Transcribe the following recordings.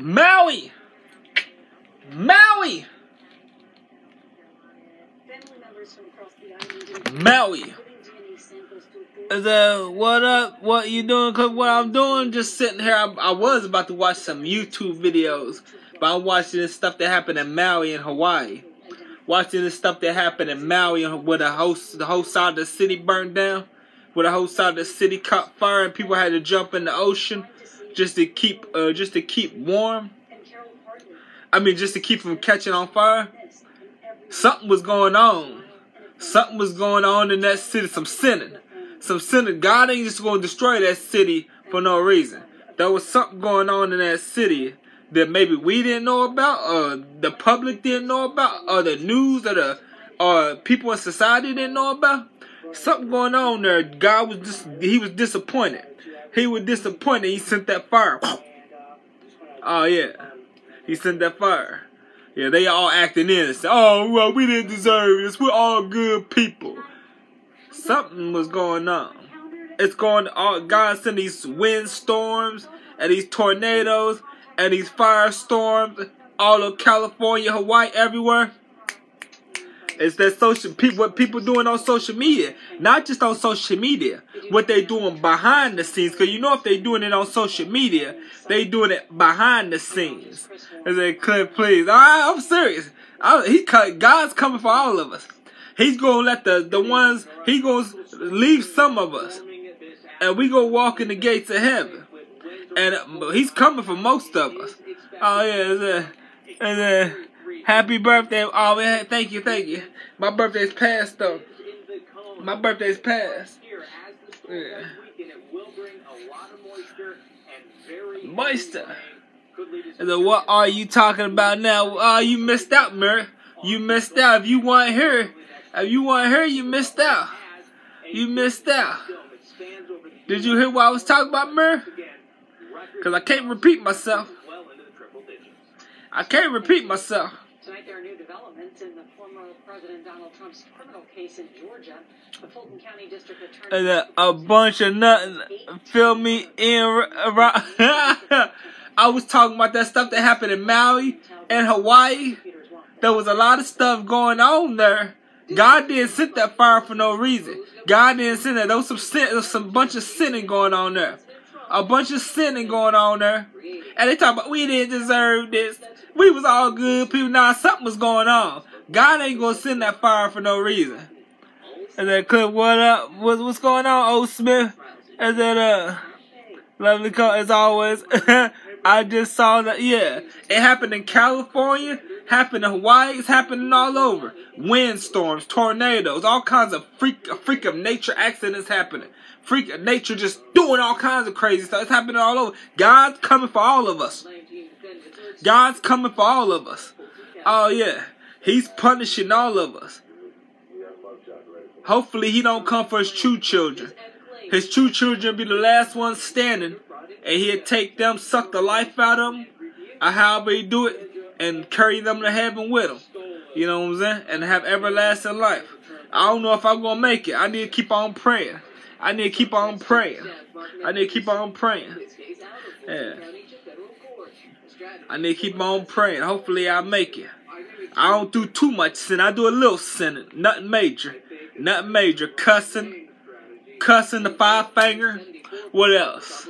Maui! Maui! Maui! That what up? What you doing? Cause what I'm doing, just sitting here. I, I was about to watch some YouTube videos, but I'm watching this stuff that happened in Maui in Hawaii. Watching this stuff that happened in Maui where the whole the whole side of the city burned down, where the whole side of the city caught fire and people had to jump in the ocean just to keep uh, just to keep warm. I mean, just to keep from catching on fire. Something was going on. Something was going on in that city. Some sinning. Some sinning. God ain't just going to destroy that city for no reason. There was something going on in that city that maybe we didn't know about, or the public didn't know about, or the news or the or people in society didn't know about. Something going on there. God was just he was disappointed. He was disappointed. He sent that fire. Oh yeah, he sent that fire. Yeah, they all acting innocent. Oh well, we didn't deserve this. We're all good people. Something was going on. It's going. All God sent these windstorms and these tornadoes and these firestorms all of California, Hawaii, everywhere. It's that social people what people doing on social media, not just on social media. What they doing behind the scenes, because you know if they doing it on social media, they doing it behind the scenes. I said, Cliff, please, right, I'm serious. I, he God's coming for all of us. He's gonna let the the ones he gonna leave some of us, and we gonna walk in the gates of heaven. And he's coming for most of us. Oh yeah, and then. Happy birthday. Oh, man, thank you, thank you. My birthday's past, though. My birthday's past. Yeah. Moisture. So what are you talking about now? Oh, you missed out, Murray. You missed out. If you want her, if you want her, you missed out. You missed out. Did you hear what I was talking about, Murray? Because I can't repeat myself. I can't repeat myself. Tonight, there are new developments in the former President Donald Trump's criminal case in Georgia. The Fulton County District Attorney. A bunch of nothing. Fill me in. I was talking about that stuff that happened in Maui and Hawaii. There was a lot of stuff going on there. God didn't send that fire for no reason. God didn't send that. There was some sin, there was some bunch of sinning going on there. A bunch of sinning going on there. And they talk about we didn't deserve this. We was all good people. Now something was going on. God ain't gonna send that fire for no reason. And then Clip, what up? What, what's going on, old Smith? And then uh lovely call as always. I just saw that yeah. It happened in California, happened in Hawaii, it's happening all over. Windstorms, tornadoes, all kinds of freak freak of nature accidents happening. Freak nature just doing all kinds of crazy stuff. It's happening all over. God's coming for all of us. God's coming for all of us. Oh yeah. He's punishing all of us. Hopefully he don't come for his true children. His true children be the last ones standing. And he'll take them, suck the life out of them. Or however he do it. And carry them to heaven with him. You know what I'm saying? And have everlasting life. I don't know if I'm to make it. I need to keep on praying. I need to keep on praying. I need to keep on praying. Yeah. I need to keep on praying. Hopefully I make it. I don't do too much sin. I do a little sinning. Nothing major. Nothing major. Cussing. Cussing the five finger. What else?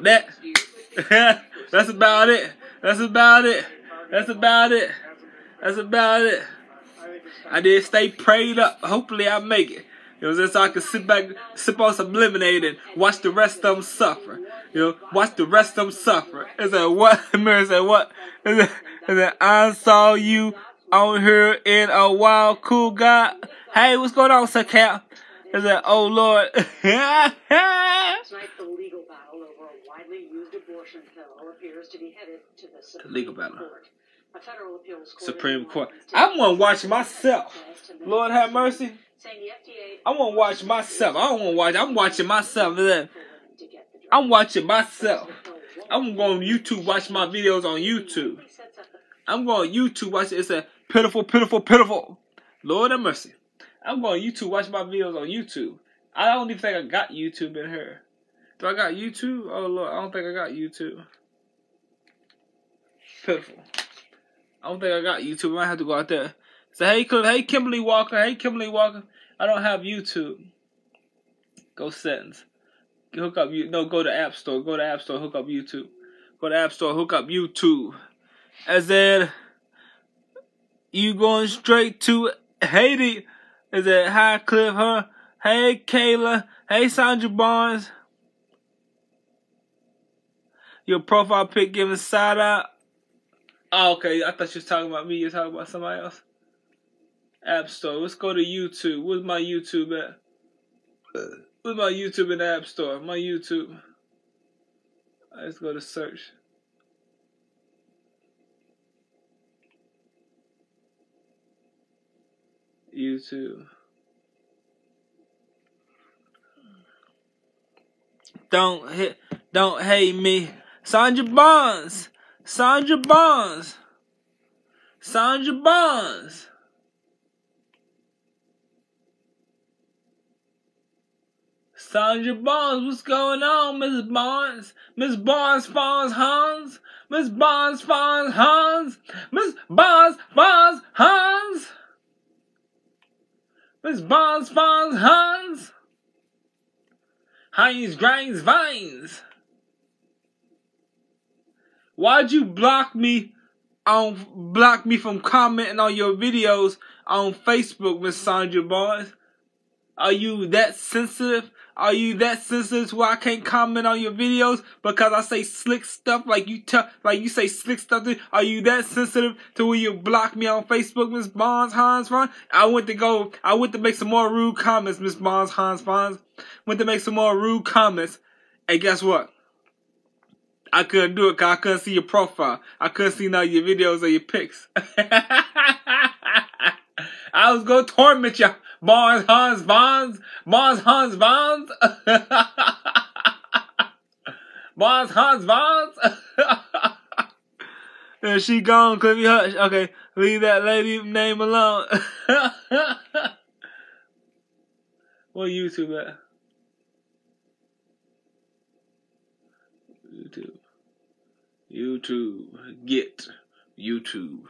That. That's about it. That's about it. That's about it. That's about it. I did stay prayed up. Hopefully I make it. You know, just so I can sit back, sip on some lemonade and watch the rest of them suffer. You know, watch the rest of them suffer. It's said, what? Mary said, what? And then, and then I saw you on here in a wild, cool guy. Hey, what's going on, Sir Cap? And said, oh Lord. Tonight, the legal battle over a widely used abortion pill appears to be headed to the Supreme legal battle. Court. A federal appeals court Supreme Court. I want to watch myself. Lord have mercy. saying the FDA I want to watch myself. I don't want to watch. I'm watching myself. I'm watching myself. I'm going to YouTube watch my videos on YouTube. I'm going to YouTube watch it. It's a pitiful, pitiful, pitiful. Lord have mercy. I'm going to YouTube watch my videos on YouTube. I don't even think I got YouTube in here. Do I got YouTube? Oh Lord, I don't think I got YouTube. pitiful. I don't think I got YouTube. I might have to go out there. Say, hey, hey, Kimberly Walker. Hey, Kimberly Walker. I don't have YouTube. Go settings. Hook up you. No, go to App Store. Go to App Store. Hook up YouTube. Go to App Store. Hook up YouTube. As then you going straight to Haiti. Is it High Cliff? Huh? Hey, Kayla. Hey, Sandra Barnes. Your profile pic giving side out. Oh, okay. I thought you was talking about me. You're talking about somebody else. App Store. Let's go to YouTube. Where's my YouTube at? Where's my YouTube in the App Store? My YouTube. Let's go to search. YouTube. Don't hit, don't hate me. Sandra Bonds. Sandra Bonds. Sandra Bonds. Sandra Bonds, what's going on, Miss Bonds? Miss Bonds, Bonds, Hans? Miss Bonds, Bonds, Hans? Miss Bonds, Bonds, Hans? Miss Bonds, Bonds, Hans? Heinz Grinds Vines. Why'd you block me on block me from commenting on your videos on Facebook, Miss Sandra Barnes? Are you that sensitive? Are you that sensitive to why I can't comment on your videos because I say slick stuff like you tell like you say slick stuff? To, are you that sensitive to where you block me on Facebook, Miss Bonds Hans Fon? I went to go. I went to make some more rude comments, Miss Bonds Hans Fons. Went to make some more rude comments, and guess what? I couldn't do it because I couldn't see your profile. I couldn't see none of your videos or your pics. I was gonna torment you. Barnes, Hans, Bonds, Barnes, Hans, Bonds. Barnes, Hans, Bonds. and she gone, Cliffy Hush. Okay, leave that lady name alone. what YouTube at? YouTube. YouTube. Get YouTube.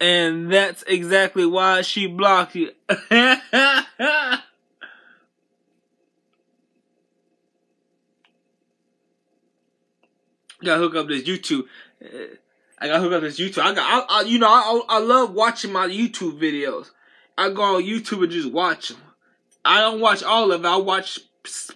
And that's exactly why she blocked you. gotta hook up this YouTube. Eh, I gotta hook up this YouTube. I got, I, I you know, I, I love watching my YouTube videos. I go on YouTube and just watch them. I don't watch all of it. I watch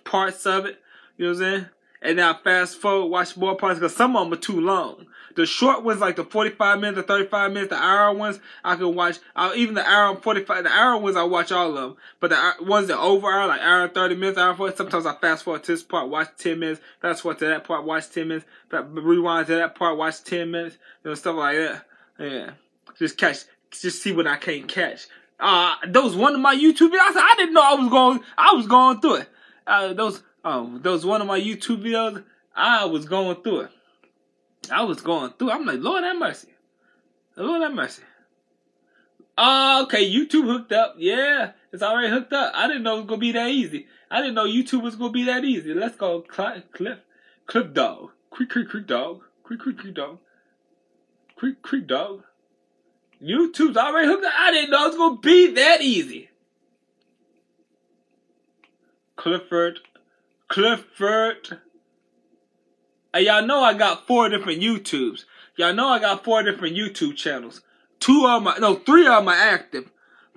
parts of it. You know what I'm saying? And I fast forward, watch more parts because some of them are too long. The short ones, like the 45 minutes, the 35 minutes, the hour ones, I can watch. Uh, even the hour and 45, the hour ones, I watch all of them. But the ones that over hour, like hour and 30 minutes, hour 40, sometimes I fast forward to this part, watch 10 minutes, fast forward to that part, watch 10 minutes, rewind to that part, watch 10 minutes, you know, stuff like that. Yeah. Just catch, just see what I can't catch. Uh, those one of my YouTube videos, I didn't know I was going, I was going through it. Uh, those, um, those one of my YouTube videos, I was going through it. I was going through. I'm like, Lord have mercy. Lord have mercy. Oh, okay, YouTube hooked up. Yeah, it's already hooked up. I didn't know it was gonna be that easy. I didn't know YouTube was gonna be that easy. Let's go, Cliff, Cliff, Cliff Dog, Creek Creek Creek Dog, Creek Creek Creek Dog, Creek Creek Dog. YouTube's already hooked up. I didn't know it was gonna be that easy. Clifford, Clifford. And y'all know I got four different YouTubes. Y'all know I got four different YouTube channels. Two of my, no, three of them are active.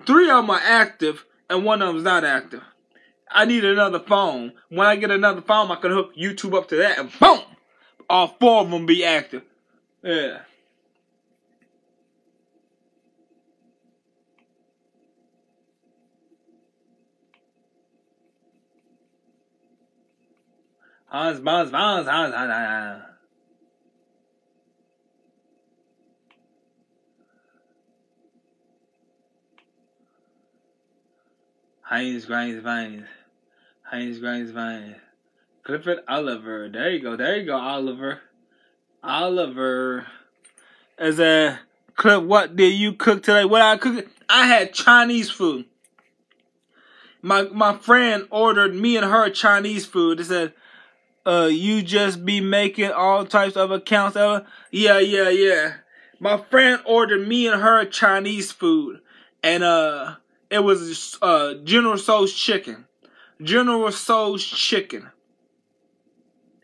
Three of are active, and one of them's not active. I need another phone. When I get another phone, I can hook YouTube up to that, and boom! All four of them be active. Yeah. Hans, Hans, Hans, Hans, Hans, Hans. Heinz grinds vines. Heinz grinds vines. Clifford Oliver. There you go. There you go, Oliver. Oliver. As a Cliff, what did you cook today? What I cook? I had Chinese food. My my friend ordered me and her Chinese food. It said uh, you just be making all types of accounts. Ella. Yeah, yeah, yeah. My friend ordered me and her Chinese food, and uh, it was uh General Tso's chicken, General Tso's chicken,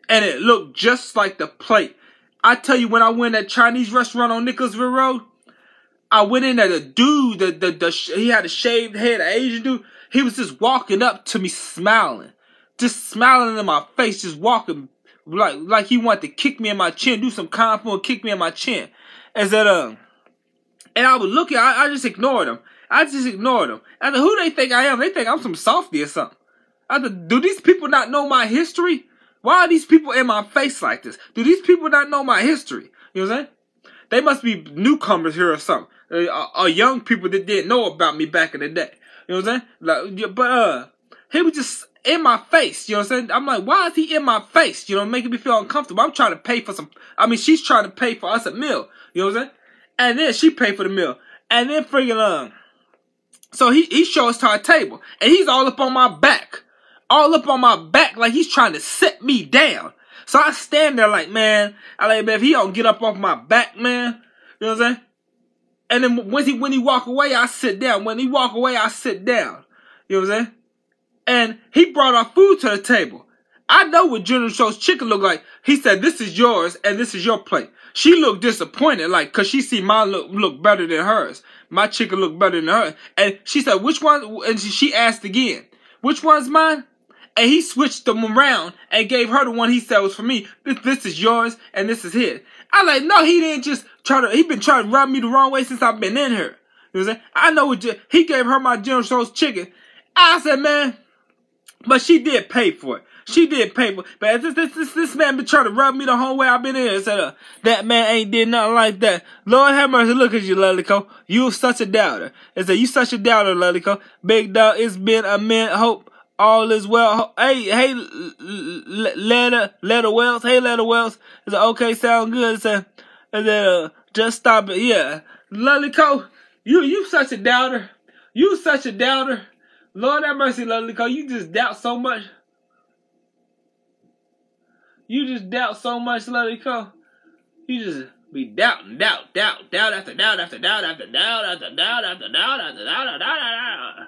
and it looked just like the plate. I tell you, when I went that Chinese restaurant on Nicholasville Road, I went in there. The dude, the the, the he had a shaved head, an Asian dude. He was just walking up to me, smiling, just smiling in my face, just walking like like he wanted to kick me in my chin, do some and kick me in my chin. As that uh, and I was looking, I, I just ignored him. I just ignored him. And who they think I am? They think I'm some softy or something. I do these people not know my history? Why are these people in my face like this? Do these people not know my history? You know what I'm saying? They must be newcomers here or something. Uh, or young people that didn't know about me back in the day. You know what I'm saying? Like, but uh, he was just in my face. You know what I'm saying? I'm like, why is he in my face? You know, making me feel uncomfortable. I'm trying to pay for some. I mean, she's trying to pay for us a meal. You know what I'm saying? And then she paid for the meal. And then freaking um, so he he shows to our table, and he's all up on my back, all up on my back, like he's trying to set me down. So I stand there like, man, I like, man, if he don't get up off my back, man, you know what I'm saying? And then when he when he walk away, I sit down. When he walk away, I sit down. You know what I'm saying? And he brought our food to the table. I know what General Tso's chicken look like. He said, "This is yours, and this is your plate." She looked disappointed, like, cause she see mine look look better than hers. My chicken look better than hers, and she said, "Which one?" And she asked again, "Which one's mine?" And he switched them around and gave her the one he said was for me. This, this is yours, and this is his. I like, no, he didn't just try to. He been trying to rub me the wrong way since I've been in here. You know what I'm saying? I know what he gave her my General Tso's chicken. I said, man, but she did pay for it. She did pay for it. But this, this, this, this man been trying to rub me the whole way I've been in. Said, uh, that man ain't did nothing like that. Lord have mercy. Look at you, Lelico. You such a doubter. It said, you such a doubter, Lelico. Big dog, it's been a minute. Hope all is well. Hey, hey, Letter, Letter Wells. Hey, Letter Wells. Is it okay? Sound good? It said, it said, uh, just stop it. Yeah. Lelico, you, you such a doubter. You such a doubter. Lord have mercy, Lord, because you just doubt so much. You just doubt so much, Lord, because you just be doubting, doubt, doubt, doubt after doubt after doubt after doubt after doubt after doubt after doubt after doubt.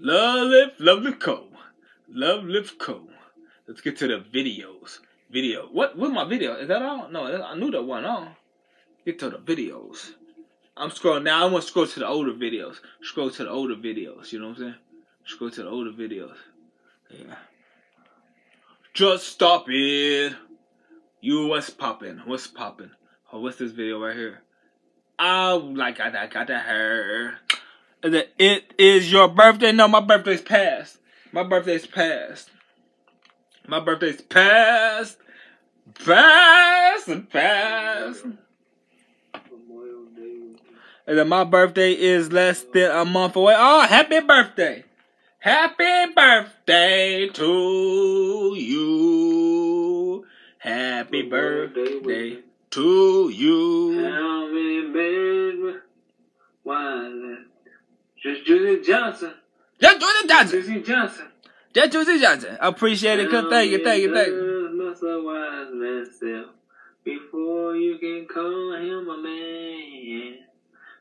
Love lift, love lift co. Love lift co. Let's get to the videos. Video. What? What my video? Is that all? No, I knew that one On. Get to the videos. I'm scrolling now. I want to scroll to the older videos. Scroll to the older videos. You know what I'm saying? Scroll to the older videos. Yeah. Just stop it. You what's popping? What's popping? Oh, what's this video right here? Oh, like I, I got that hair it is your birthday. No, my birthday's past. My birthday's past. My birthday's past. Past and past. And then my birthday is less than a month away. Oh, happy birthday! Happy birthday to you. Happy birthday to you. How many babies? Why just Juicy Johnson. Just Juicy Johnson. Juicy Johnson. Just Juicy Johnson. Appreciate it. Thank you. Thank you. Thank you. A wise before you can call him a man.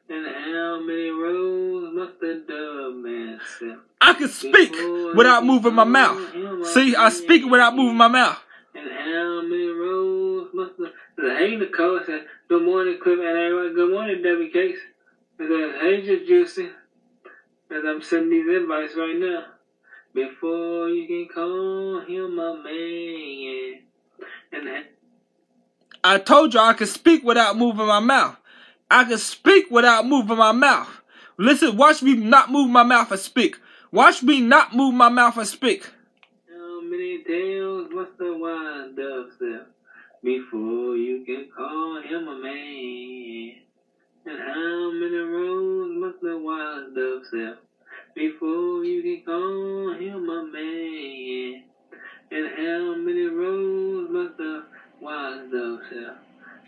And how many roads must the man? I can speak without moving my mouth. See, I speak without moving my mouth. And how many roads must the Hey Nicole said, Good morning, Clip and everyone. Good morning, Debbie Case. And then, hey, just Juicy as I'm sending these invites right now. Before you can call him my man. And. I told you I could speak without moving my mouth. I can speak without moving my mouth. Listen, watch me not move my mouth and speak. Watch me not move my mouth and speak. How many tales must the dove sell before you can call him a man? And how many roads must the wise dove sail before you can call him a man? And how many roads must the wise dove sail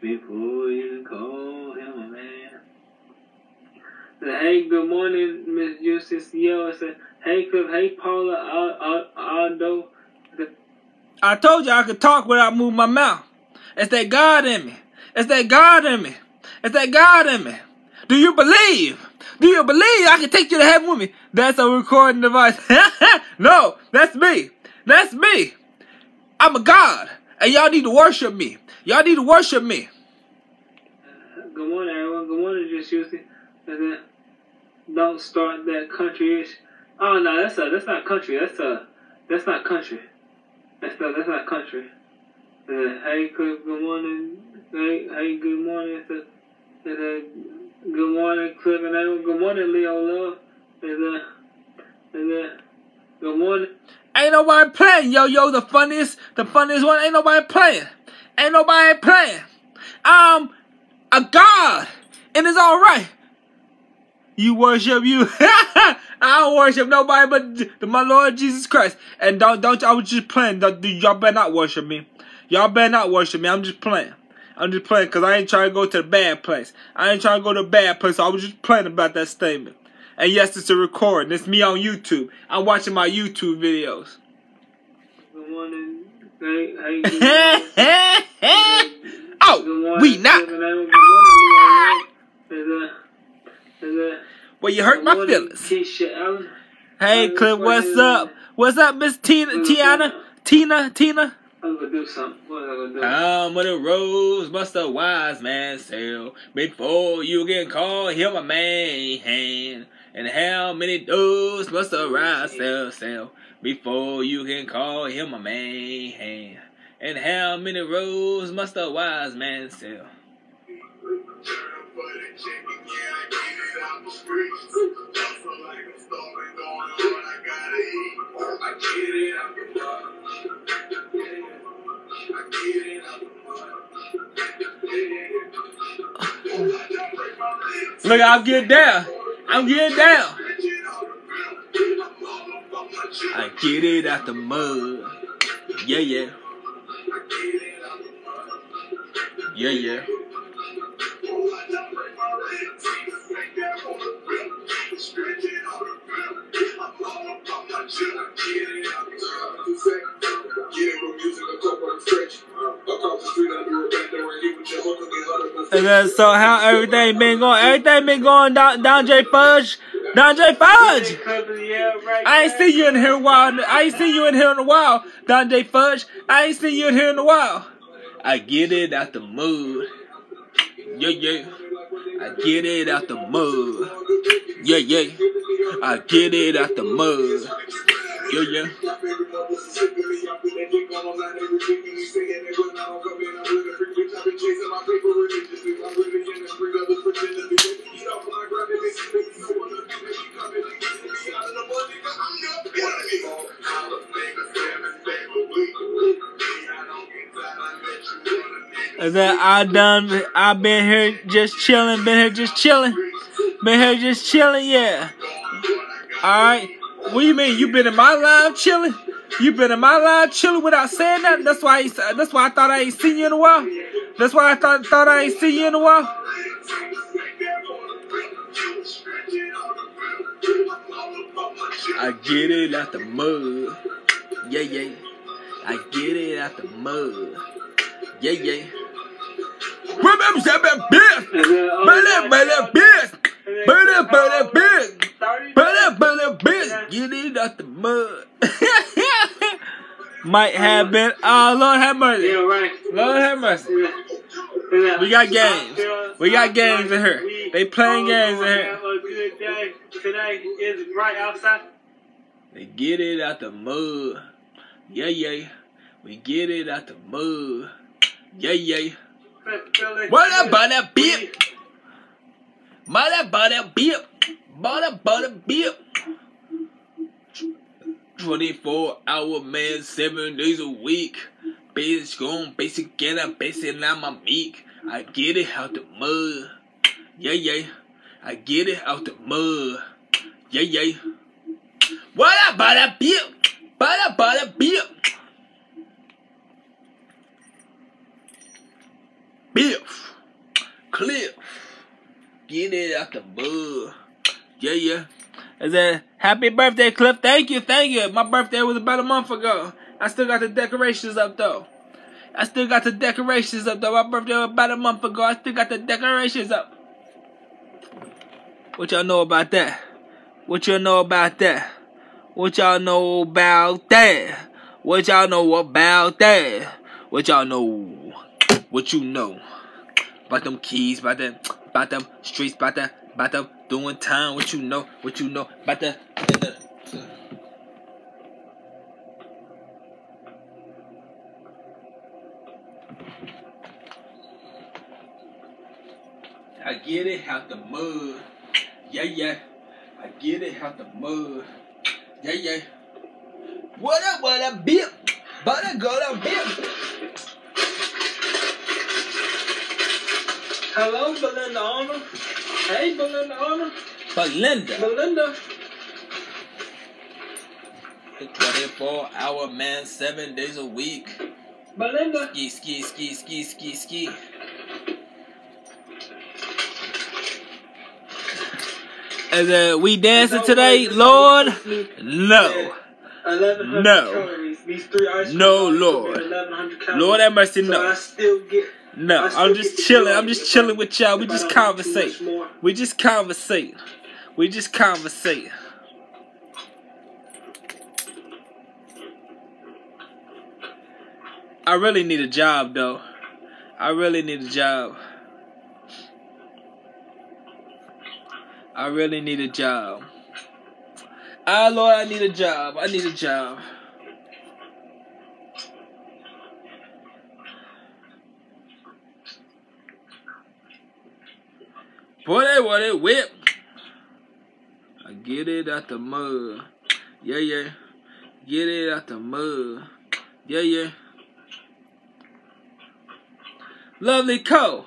before you can call him a man? Said, hey, good morning, Miss Juicy. Yo, I said, hey, Cliff. Hey, Paula Al- Al- Aldo. Said, I told you I could talk without moving my mouth. It's that God in me. It's that God in me. It's that God in me. Do you believe? Do you believe I can take you to heaven with me? That's a recording device. no, that's me. That's me. I'm a God. And y'all need to worship me. Y'all need to worship me. Good morning, everyone. Good morning, Just then, don't start that country-ish. Oh no, that's a that's not country. That's a that's not country. That's not that's not country. And then, hey. Good morning. Hey, hey, good morning. And then, good morning, Cliff. And then, good morning, Leo Love. And then, and then, good morning. Ain't nobody playing, yo yo. The funniest, the funniest one. Ain't nobody playing. Ain't nobody playing. I'm a god, and it's all right. You worship you. I don't worship nobody but my Lord Jesus Christ. And don't don't I was just playing. Y'all better not worship me. Y'all better not worship me. I'm just playing. I'm just playing because I ain't trying to go to the bad place. I ain't trying to go to the bad place. I was just playing about that statement. And yes, it's a recording. It's me on YouTube. I'm watching my YouTube videos. Good morning. Hey, hey, good morning. Good oh, we not. Cliff. And then, good morning, Leo Love. And then, and then, Well, you hurt my feelings. Hey, Cliff, what's up? What's up, Miss Tina? Tiana? Tina? Tina? I'm gonna do something. What am I gonna do? How many roads must a wise man sail before you can call him a man? And how many doors must a rise sail sail before you can call him a man? And how many roads must a wise man sail? Look, I'm getting down. I'm getting down. I get it out the mud. Yeah, yeah. Yeah, yeah. Then, so how everything been going? Everything been going down, down J Fudge? Down J Fudge! I ain't seen you in here a while. I ain't seen you in here in a while, Don J Fudge. I ain't seen you in here in a while. I get it out the mud. Yeah, yeah. I get it out the mud. Yeah, yeah. I get it out the mud. And then I done, I been here just chilling, been here just chilling, been here just chilling, yeah. Alright, what you mean? You been in my live chilling? You been in my live chilling without saying that? That's why, I, that's why I thought I ain't seen you in a while. That's why I thought thought I ain't seen you in a while. I get it out the mud. Yeah, yeah. I get it out the mud. Yeah, yeah. Remember that bitch? Then, oh, Better, better, bitch. Better, better, bitch. 30 Better, better, bitch. Get it out the mud. Might have been. Oh, Lord have mercy. Yeah, right. Lord have mercy. We got games. We got games in here. They playing games in here. Oh, good day. Today is bright outside. They get it out the mud. Yeah, yeah. We get it out the mud. Yeah, yeah. What about that We- bip? Butter, butter, bip. Butter, butter, bip. 24 hour man, seven days a week. Basic school, basic get up, basic now my meek. I get it out the mud. Yeah, yeah. I get it out the mud. Yeah, yeah. What up, butter, bip? Butter, butter, bip. Biff. Cliff. Get it out the mud. Yeah, yeah. Is that happy birthday, Cliff? Thank you, thank you. My birthday was about a month ago. I still got the decorations up though. I still got the decorations up though. My birthday was about a month ago. I still got the decorations up. What y'all know about that? What y'all know about that? What y'all know about that? What y'all know about that? What y'all know? What you know? About them keys, about them, about them streets, about that, about them doing time. What you know? What you know about the I get it out the mud. Yeah, yeah. I get it out the mud. Yeah, yeah. What up, what up, bip? Butter go to bip. Hello, Belinda Arnold. Hey, Belinda Arnold. Belinda. Belinda. The 24 hour man, seven days a week. Belinda. Ski, ski, ski, ski, ski, ski. As uh, we dancing today, Lord? No. 1100 No. calories. These three ice No, Lord. 1100. Lord have mercy, So I no. No, I'm just chilling. I'm just chilling with y'all. We just don't eat too much conversate. We just conversate. We just conversate. I really need a job though. I really need a job. I really need a job. Ah, Lord, I need a job. I need a job. Boy, they what they whip. I get it out the mud. Yeah, yeah. Get it out the mud. Yeah, yeah. Lovely Co.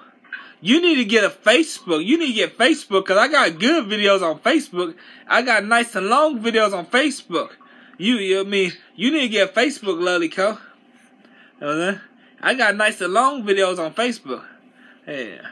You need to get a Facebook. You need to get Facebook because I got good videos on Facebook. I got nice and long videos on Facebook. You, you I mean, you need to get Facebook, Lovely Co. Know what I'm? I got nice and long videos on Facebook. Yeah.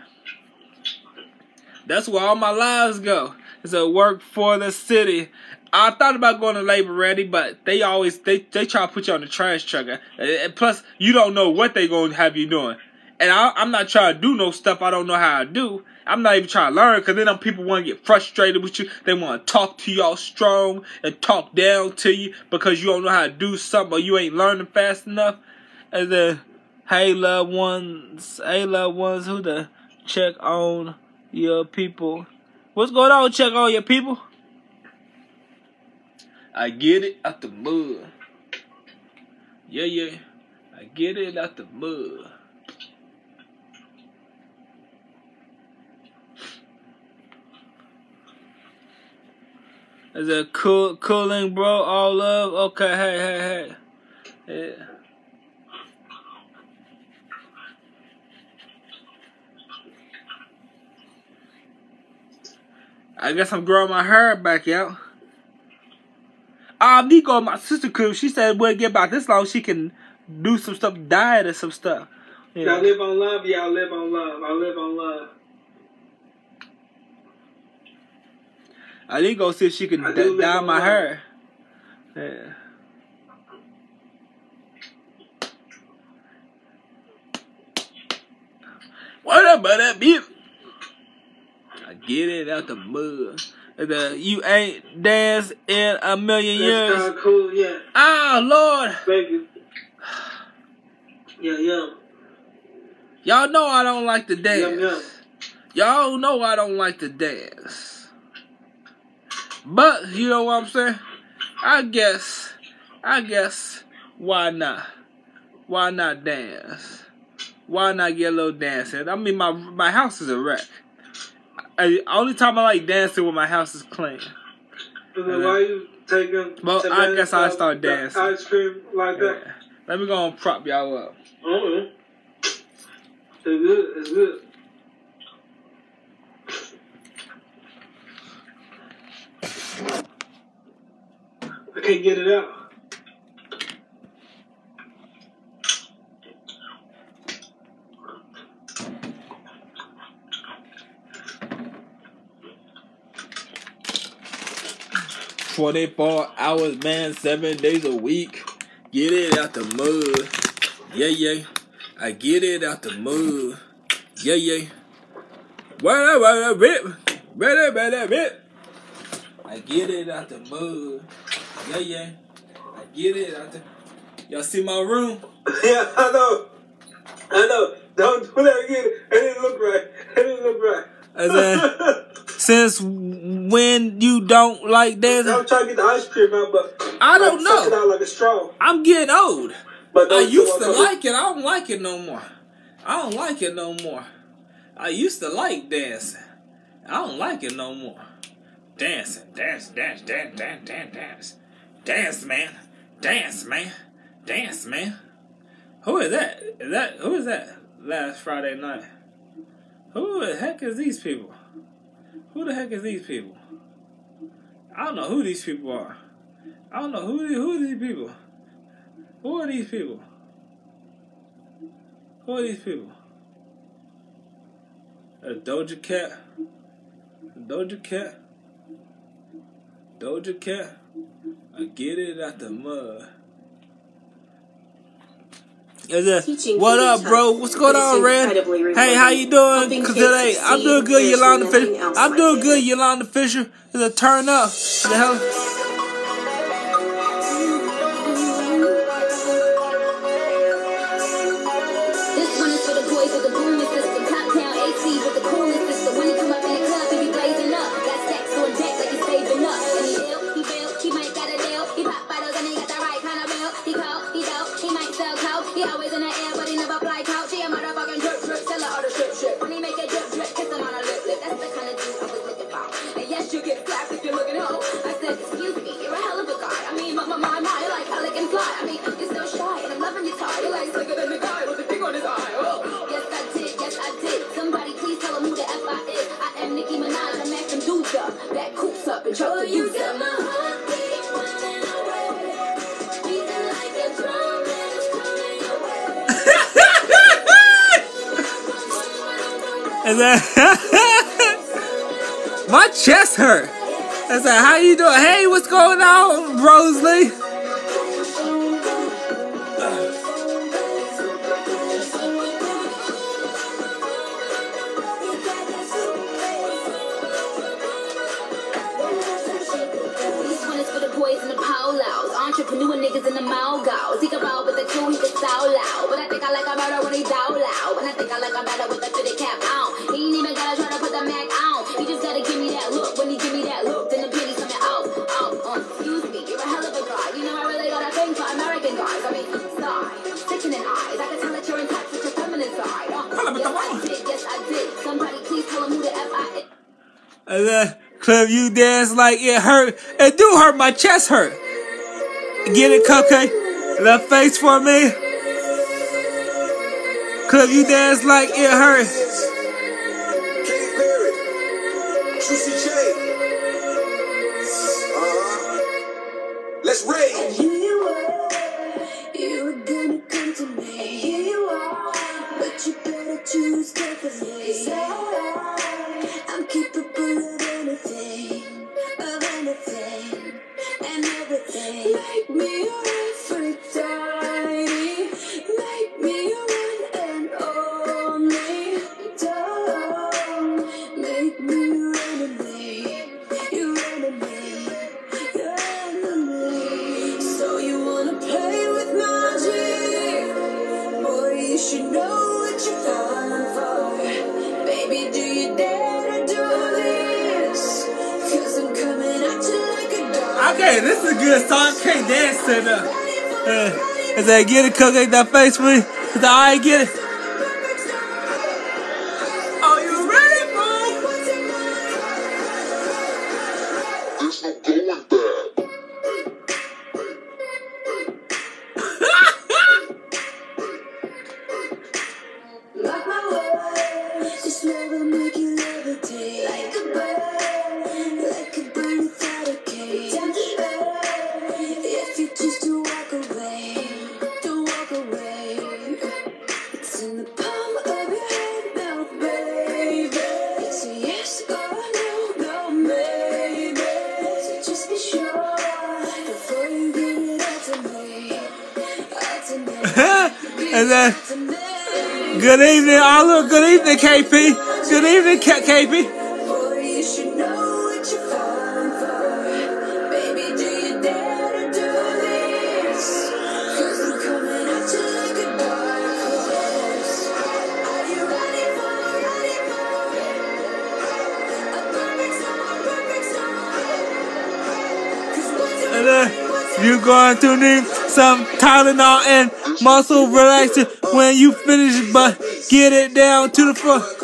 That's where all my lives go. It's a work for the city. I thought about going to labor ready, but they always they they try to put you on the trash truck. And- plus, you don't know what they gonna have you doing. And I, I'm not trying to do no stuff I don't know how to do. I'm not even trying to learn because then them people want to get frustrated with you. They want to talk to y'all strong and talk down to you because you don't know how to do something or you ain't learning fast enough. And then, hey loved ones, hey loved ones, who the check on your people? What's going on? Check on your people. I get it out the mud. Yeah, yeah. I get it out the mud. Is it cool, cooling, bro? All love. Okay, hey, hey, hey. Yeah. I guess I'm growing my hair back out. Ah, Nico, my sister could. She said we'll get about this long. She can do some stuff, diet or some stuff. Y'all Yeah. live on love. Y'all live on love. I live on love. I need to go see if she can d- dye my love. hair. Yeah. What up, buddy? Beep. Get it out the mud. The, you ain't danced in a million That's years. kind cool. Yeah. Ah, Lord. You. Yeah, yeah. Y'all know I don't like to dance. Yum, yum. Y'all know I don't like to dance. But, you know what I'm saying? I guess, I guess, why not? Why not dance? Why not get a little dancing? I mean, my my house is a wreck. I, only time I like dancing when my house is clean. And then why you taking? Well, I guess I'll start dancing. Ice cream like that. Let me go and prop y'all up. It's good. It's good. I can't get it out. 24 hours, man, seven days a week. Get it out the mud. Yeah, yeah. I get it out the mud. Yeah, yeah. Where, where, rip. Ready, ready, rip. I get it out the mud. Yeah, yeah. I get it out the. Y'all see my room? Yeah, I know. I know. Don't do that again. It didn't look right. It didn't look right. As in, since when you don't like dancing? I'm trying to get the ice cream out, but I don't it know. out like a straw. I'm getting old. But I used to like it. I don't like it no more. I don't like it no more. I used to like dancing. I don't like it no more. Dancing, dance, dance, dance, dance, dance, dance. Dance, man. Dance, man. Dance, man. Who is that? Is that who is that? Last Friday night. Who the heck is these people? Who the heck is these people? I don't know who these people are. I don't know who who are these people. Who are these people? Who are these people? A Doja Cat. A Doja Cat. Doja Cat. I get it out the mud. What up, bro? What's going on, Red? Hey, how you doing? Cause today I'm doing good, Yolanda Fisher. I'm doing good, Yolanda Fisher. Is a turn up. The hell? Coops up and truck the you got my and that my chest hurt? I said, how you doing? Hey, what's going on, Rosalie? Like it hurt. It do hurt. My chest hurt. Get it, Cupcake? That face for me. Cause you dance like it hurt. Get it, Cupcake, that face. I I ain't get it. evening, KP. Good evening, K- KP. And, uh, you're going to need some Tylenol and muscle relaxant when you finish, but Get it down to the front.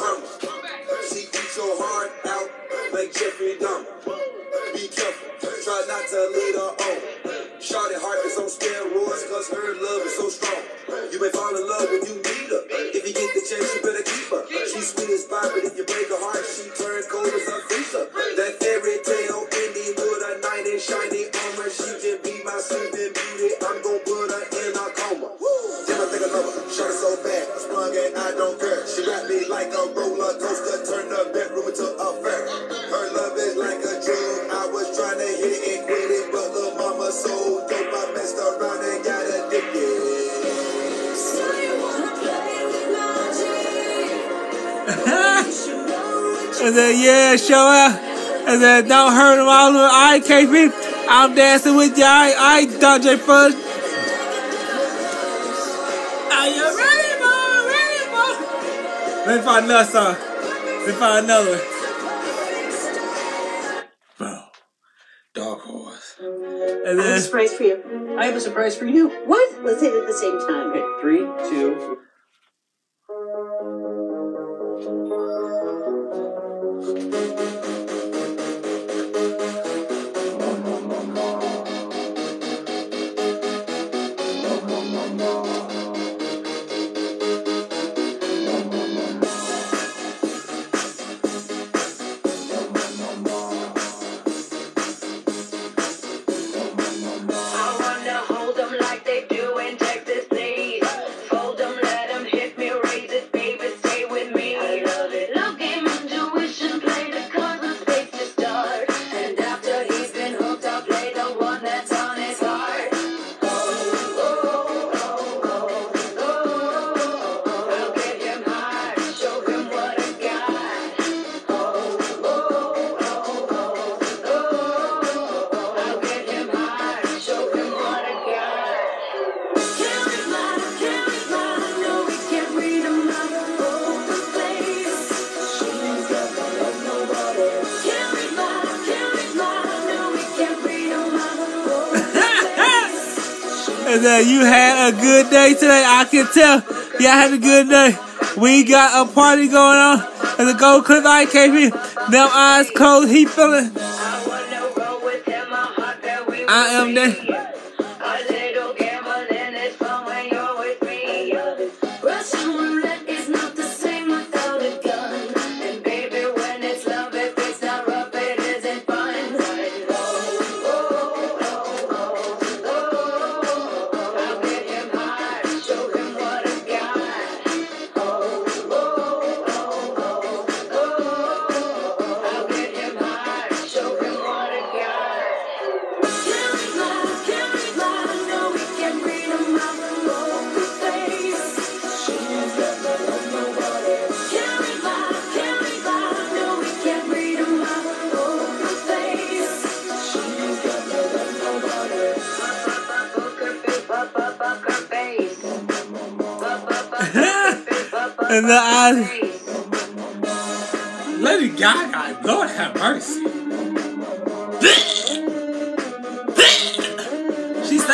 Cause uh, don't hurt them all over IKP. I'm dancing with y'all. I ain't done first. Are you ready, boy? Ready, boy? Let me find another song. Let me find another one. Bro. Dog horse. I have a surprise for you. I have a surprise for you. What? day today. I can tell y'all had a good day. We got a party going on and the Gold cause I came here, Them eyes closed, he feeling. I am there.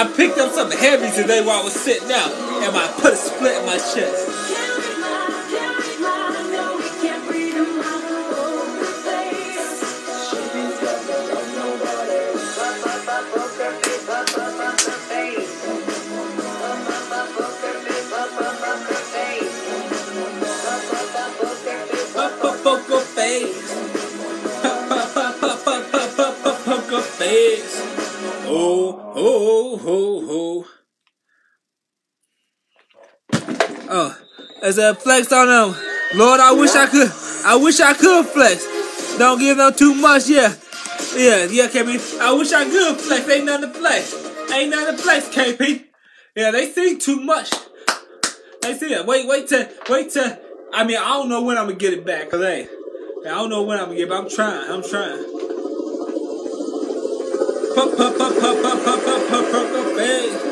I picked up something heavy today while I was sitting down, and I put a split in my chest. Flex on them. Lord, I wish I could. I wish I could flex. Don't give them too much, yeah. Yeah, yeah, KP. I wish I could flex. Ain't nothing to flex. Ain't nothing to flex, KP. Yeah, they see too much. They see it. Wait, wait till, wait till. I mean, I don't know when I'm gonna get it back, cause hey, I don't know when I'm gonna get it. But I'm trying. I'm trying. Pup, pup, pup, pup, pup, pup, pup, pup, pup, pup, hey.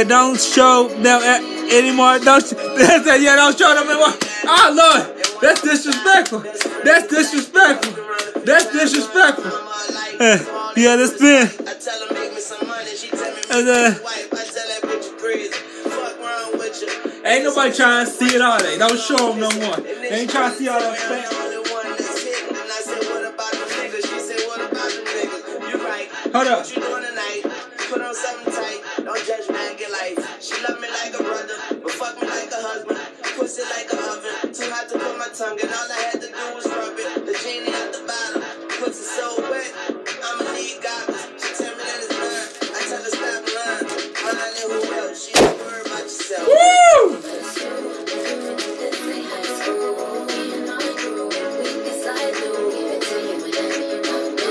Yeah, don't show them anymore. Don't sh- yeah, don't show them anymore. Oh Lord, that's disrespectful. That's disrespectful. That's disrespectful. Uh, yeah, that's And, uh. Ain't nobody trying to see it all day. Don't show them no more. They ain't trying to see all that fat. the only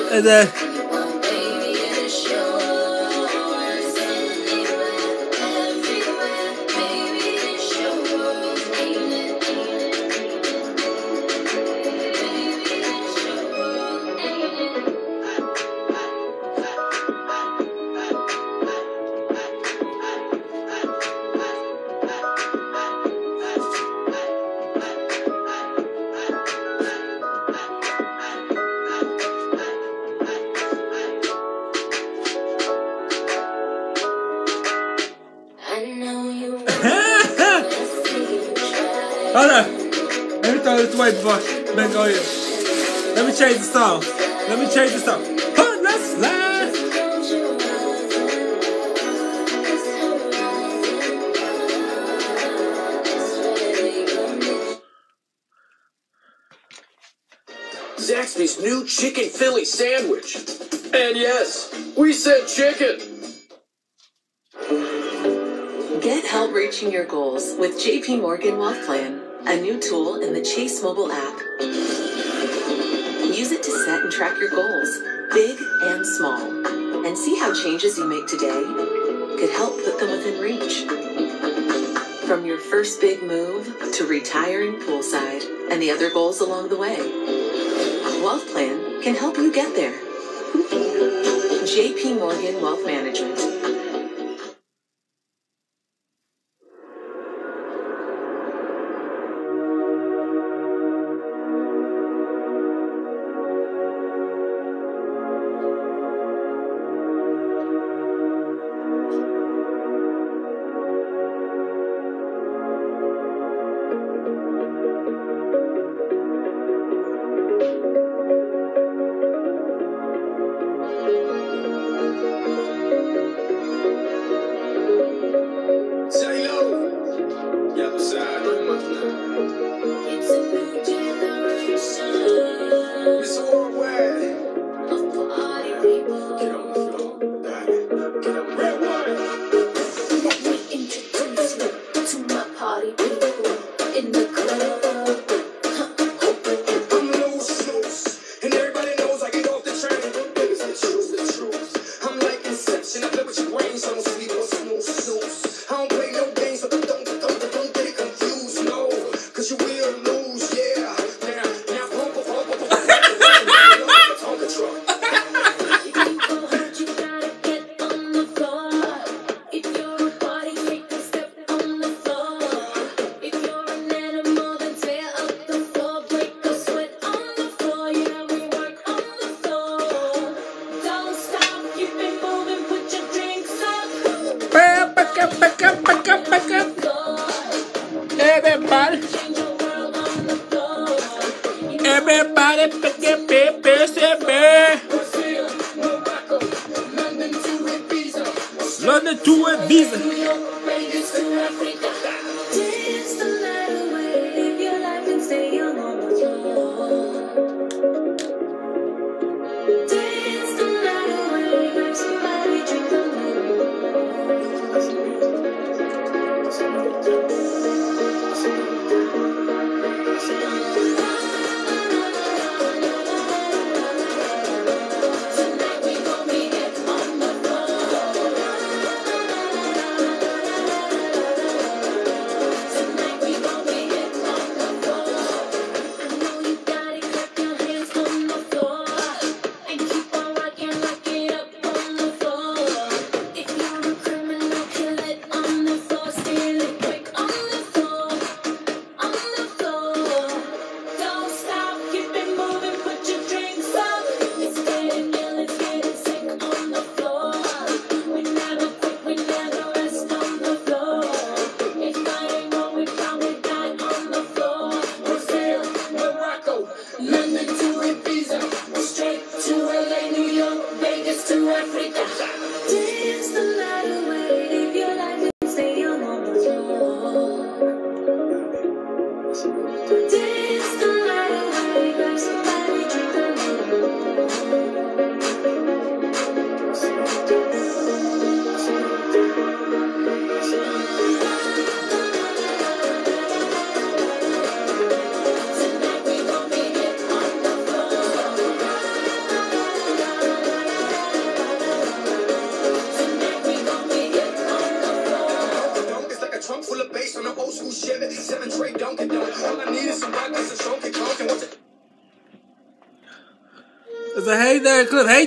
the me throw this away before Ben go here. Let me change the song. Let me change the song. Put let's slide. Zaxby's new chicken Philly sandwich. And yes, we said chicken. Get help reaching your goals with JP Morgan Wealth Plan, a new tool in the Chase mobile app. Use it to set and track your goals, big and small, and see how changes you make today could help put them within reach. From your first big move to retiring poolside and the other goals along the way, a Wealth Plan can help you get there. JP Morgan Wealth Management.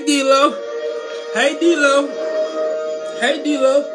Hey D-Lo. Hey D-Lo. Hey D-Lo.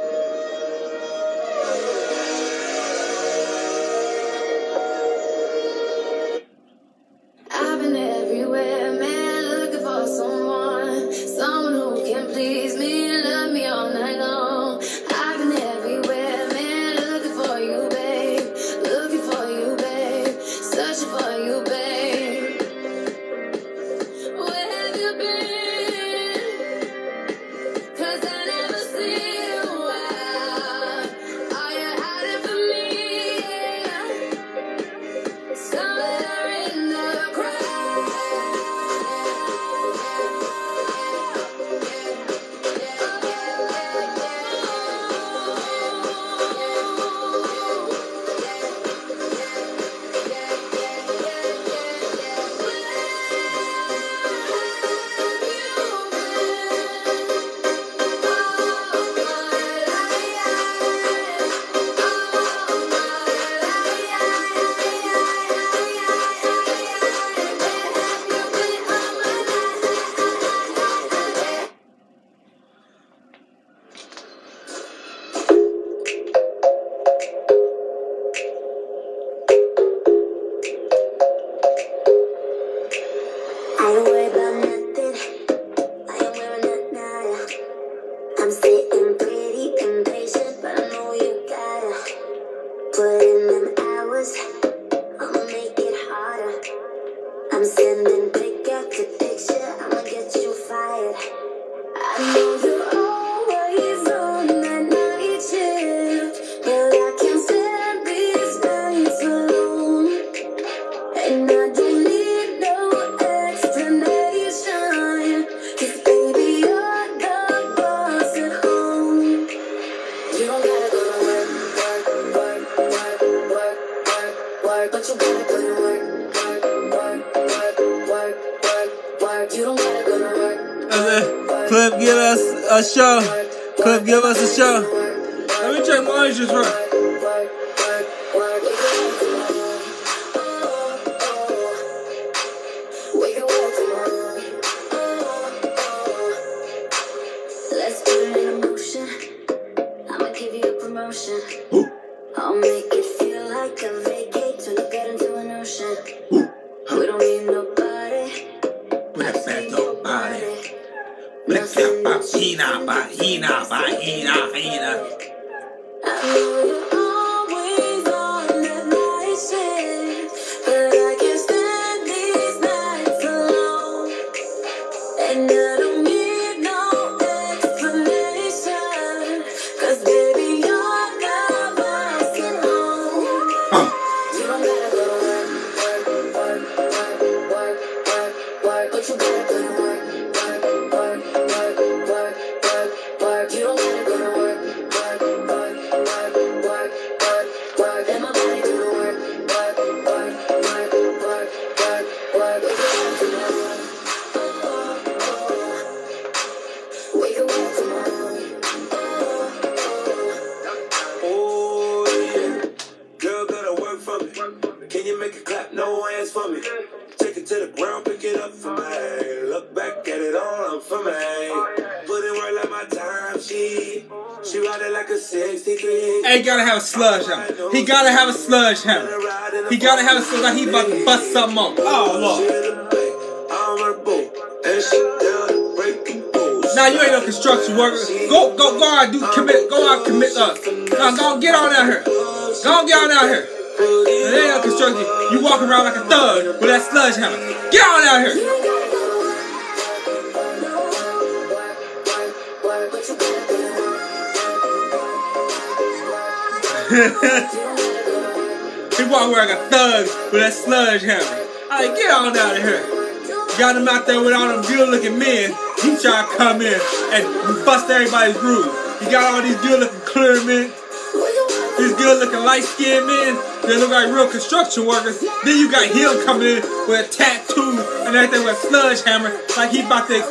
Sludge hammer. He gotta have a sludge hammer. He about to bust something up. Oh, Lord. I'm her boo, and she down to break the rules. Now you ain't no construction worker. Go, go, go out, do commit, go out, commit us. Now go get on out here. Go get on out here. It ain't no construction. You walk around like a thug with that sludge hammer. Get on out here. he walk around like a thug with that sludge hammer. Alright, get on out of here. Got him out there with all them good looking men. He try to come in and bust everybody's groove. You got all these good looking clear men. These good looking light skinned men. They look like real construction workers. Then you got him coming in with a tattoo and everything with a sludge hammer. Like he about to.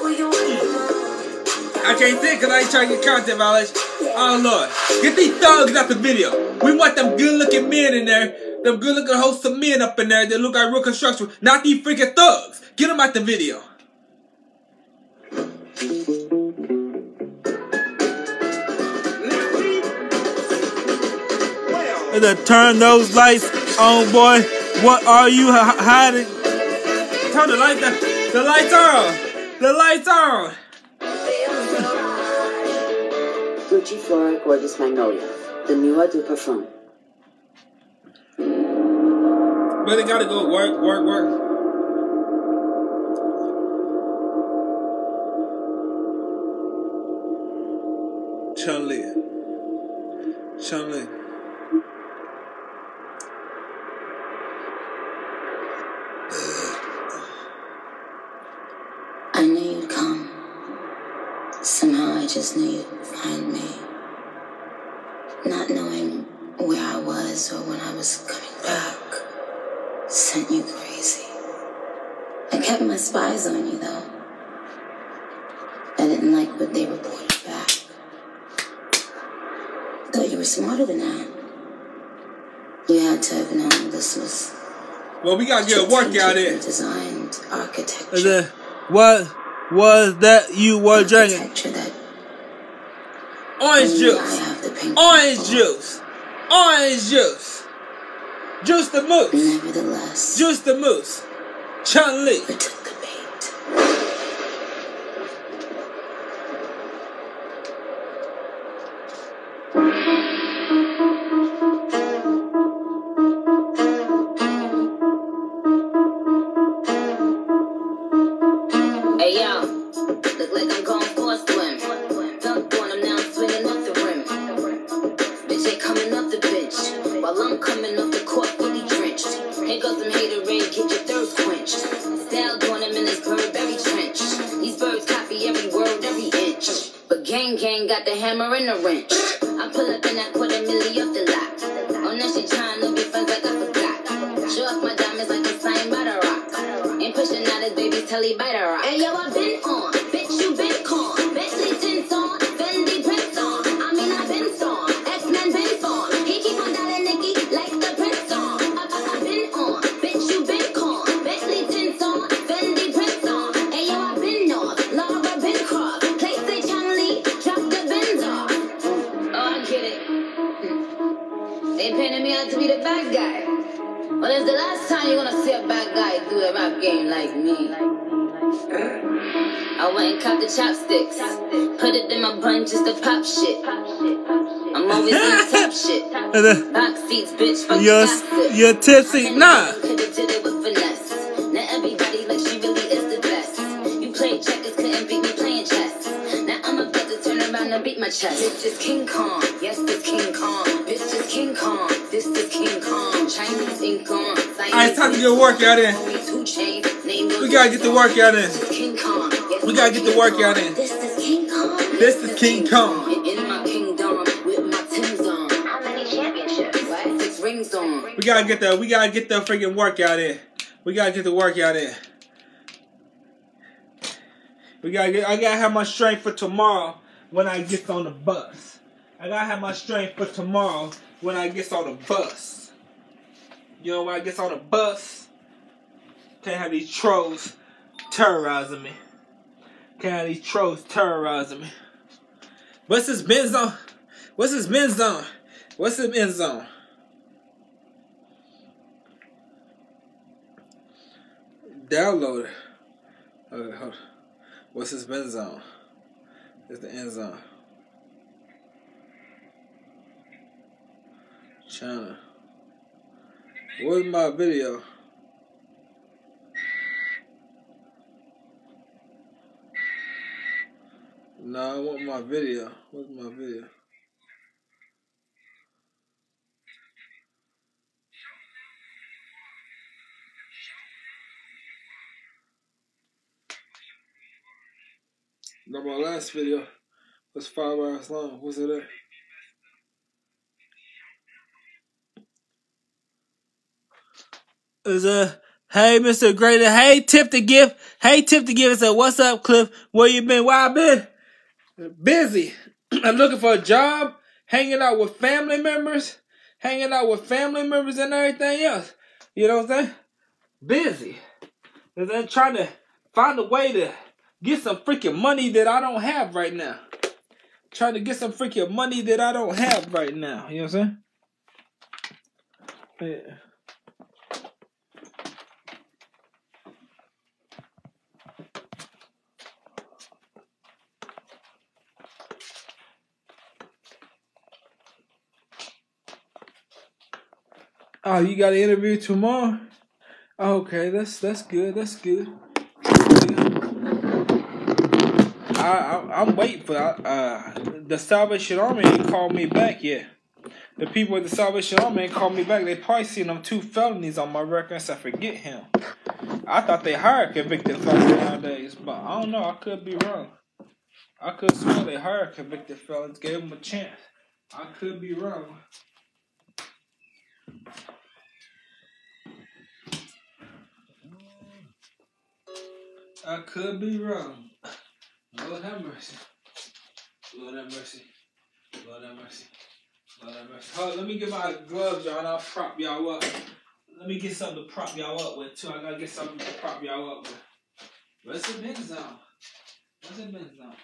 I can't say because I ain't trying to get content violation. Oh Lord. Get these thugs out the video. We want them good looking men in there. Them good looking wholesome men up in there that look like real construction. Not these freaking thugs. Get them out the video. And then turn those lights on, boy. What are you h- hiding? Turn the lights on. The lights are on. The lights are on. Gucci Flora Gorgeous Magnolia, the new eau de parfum. But they gotta go work, work, work. Chun Li. Chun Li. I knew you'd come. Somehow I just knew you'd find me. Not knowing where I was or when I was coming back sent you crazy. I kept my spies on you though. I didn't like what they reported back. Thought you were smarter than that. You had to have known this was Well, we gotta get a workout in. designed architecture. Then, what was that you were drinking? Orange juice. Orange juice. Orange juice. Juice the moose. Nevertheless. Juice the moose. Chun Li. Around and beat my chest. Bitch is King Kong, yes, this King Kong. Bitch is King Kong, this is King Kong. Chinese ink on. Alright, time to get a workout in. We gotta get the workout in. We gotta get the workout in. This is King Kong. This is King Kong. Gotta get the we gotta get the freaking workout in. We gotta get the workout in. We gotta get I gotta have my strength for tomorrow when I get on the bus. I gotta have my strength for tomorrow when I get on the bus. You know when I get on the bus, can't have these trolls terrorizing me. Can't have these trolls terrorizing me. What's this bin zone? What's this bin zone? What's this bin zone? Download it. Okay, hold on. What's this bin zone? It's the end zone. China. Where's my video? No, I want my video. What's my video? No, my last video was five hours long. Was it? At? Is a hey, Mr. Greater. Hey, tip the gift. Hey, tip the gift. Said, what's up, Cliff? Where you been? Where I been? Busy. I'm looking for a job. Hanging out with family members. Hanging out with family members and everything else. You know what I'm saying? Busy. And then trying to find a way to get some freaking money that I don't have right now. Trying to get some freaking money that I don't have right now. You know what I'm saying? Yeah. Oh, you got an interview tomorrow? Okay, that's that's good. That's good. I, I'm waiting for uh the Salvation Army ain't called me back yet. The people at the Salvation Army called me back. They probably seen them two felonies on my record, so I forget him. I thought they hired convicted felons nowadays, but I don't know. I could be wrong. I could swear they hired convicted felons, gave them a chance. I could be wrong. I could be wrong. Lord have mercy. Lord have mercy. Lord have mercy. Lord have mercy. Hold let me get my gloves, y'all, and I'll prop y'all up. Let me get something to prop y'all up with, too. I gotta get something to prop y'all up with. Where's the bin zone? Where's the bin zone?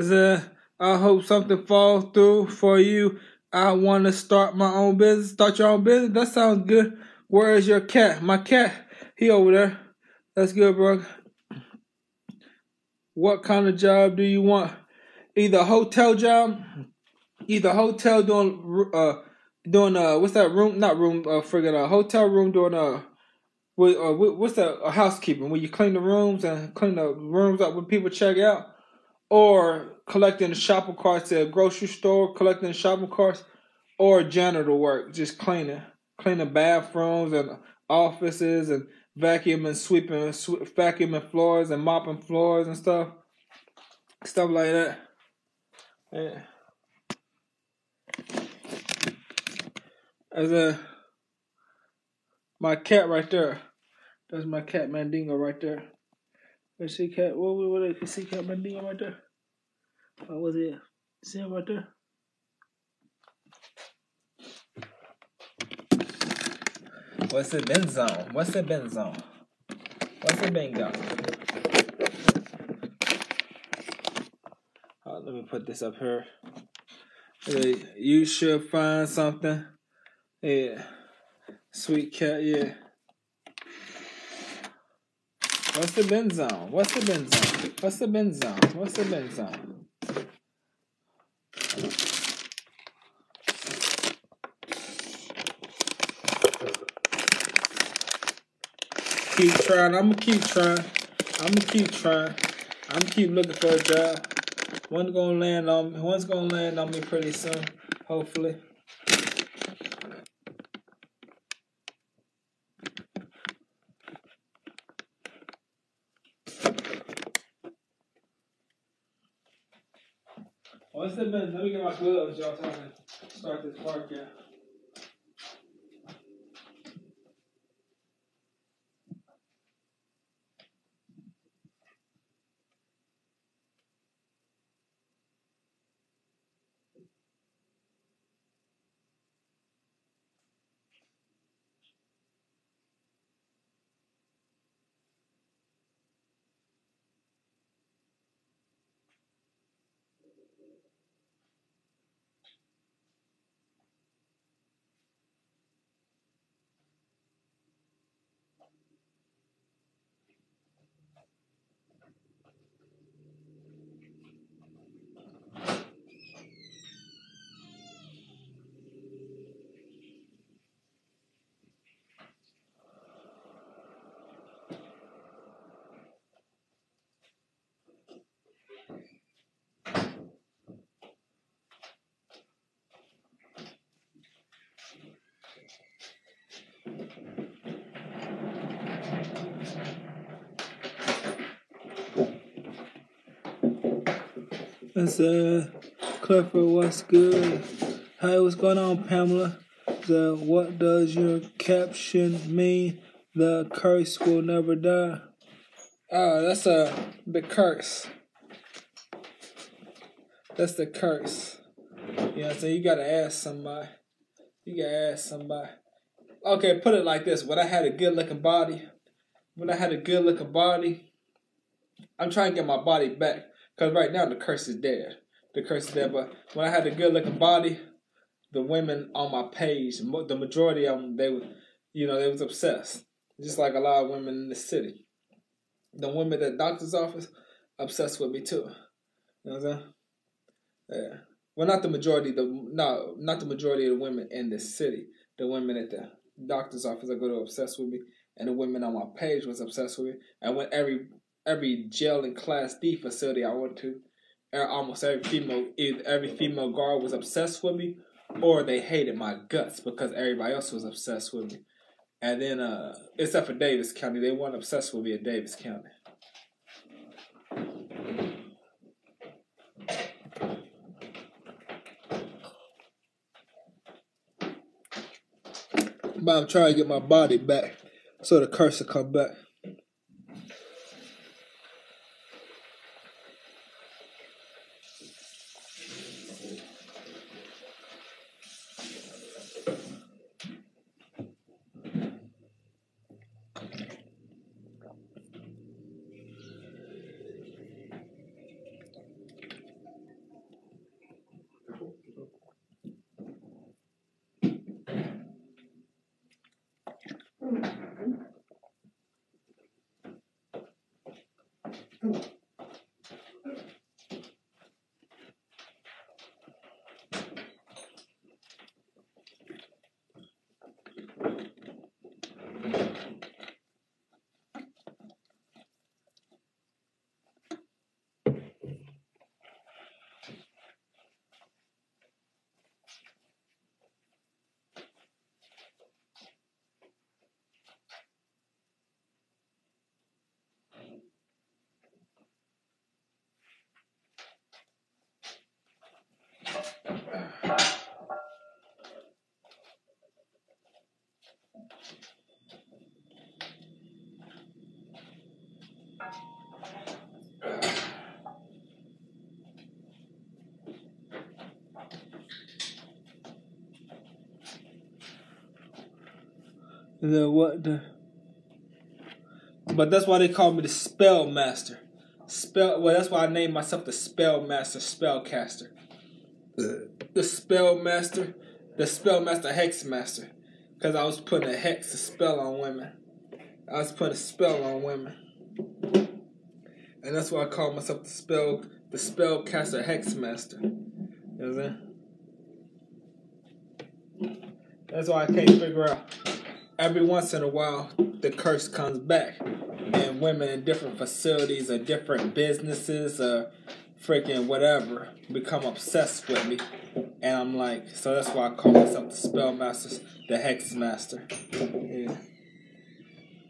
Cause uh, I hope something falls through for you. I want to start my own business. Start your own business. That sounds good. Where is your cat? My cat. He over there. That's good, bro. What kind of job do you want? Either hotel job, either hotel doing uh doing uh what's that room? Not room. Uh, friggin' a hotel room doing uh. With, uh, what's that? Uh, housekeeping, where you clean the rooms and clean the rooms up when people check out or collecting shopping carts at a grocery store, collecting shopping carts, or janitor work, just cleaning, cleaning bathrooms and offices and vacuuming, sweeping, sw- vacuuming floors and mopping floors and stuff, stuff like that. Yeah. As a my cat right there. That's my cat Mandingo right there. Let's see cat. What what what? You see cat Mandingo right there? What was it? See him right there? What's it been zone? What's it been zone? What's it bingo? Uh, let me put this up here. You should find something. Yeah. Sweet cat, yeah. What's the bin zone? What's the bin zone? What's the bin zone? What's the bin zone? Keep trying. I'm gonna keep trying. I'm gonna keep trying. I'm gonna keep looking for a job. One's gonna land on. One's gonna land on me pretty soon, hopefully. Let me get my gloves, y'all. So I It's uh Clifford, what's good? Hey, what's going on, Pamela? The what does your caption mean? The curse will never die. Oh, that's a the curse. That's the curse. You know what I'm saying? You gotta ask somebody. You gotta ask somebody. Okay, put it like this. When I had a good looking body, when I had a good looking body, I'm trying to get my body back. Because right now the curse is there. The curse is there. But when I had a good looking body, the women on my page, the majority of them, they were, you know, they was obsessed. Just like a lot of women in the city. The women at the doctor's office, obsessed with me too. You know what I'm saying? Yeah. Well, not the majority. The no, not the majority of the women in the city. The women at the doctor's office are going to obsessed with me, and the women on my page was obsessed with me. And when every every jail and class D facility I went to, er- almost every female, either every female guard was obsessed with me, or they hated my guts because everybody else was obsessed with me. And then, uh, except for Davis County, they weren't obsessed with me in Davis County. But I'm trying to get my body back so the curse will come back. The what the? But that's why they call me the spell master. Spell. Well, that's why I named myself the spell master, spellcaster. The spell master, the spell master, hex master, because I was putting a hex, a spell on women. I was putting a spell on women, and that's why I call myself the spell, the spellcaster, hex master. You know what I'm saying? That's why I can't figure out. Every once in a while, the curse comes back, and women in different facilities or different businesses or freaking whatever become obsessed with me, and I'm like, so that's why I call myself the spell master, the hex master. Yeah,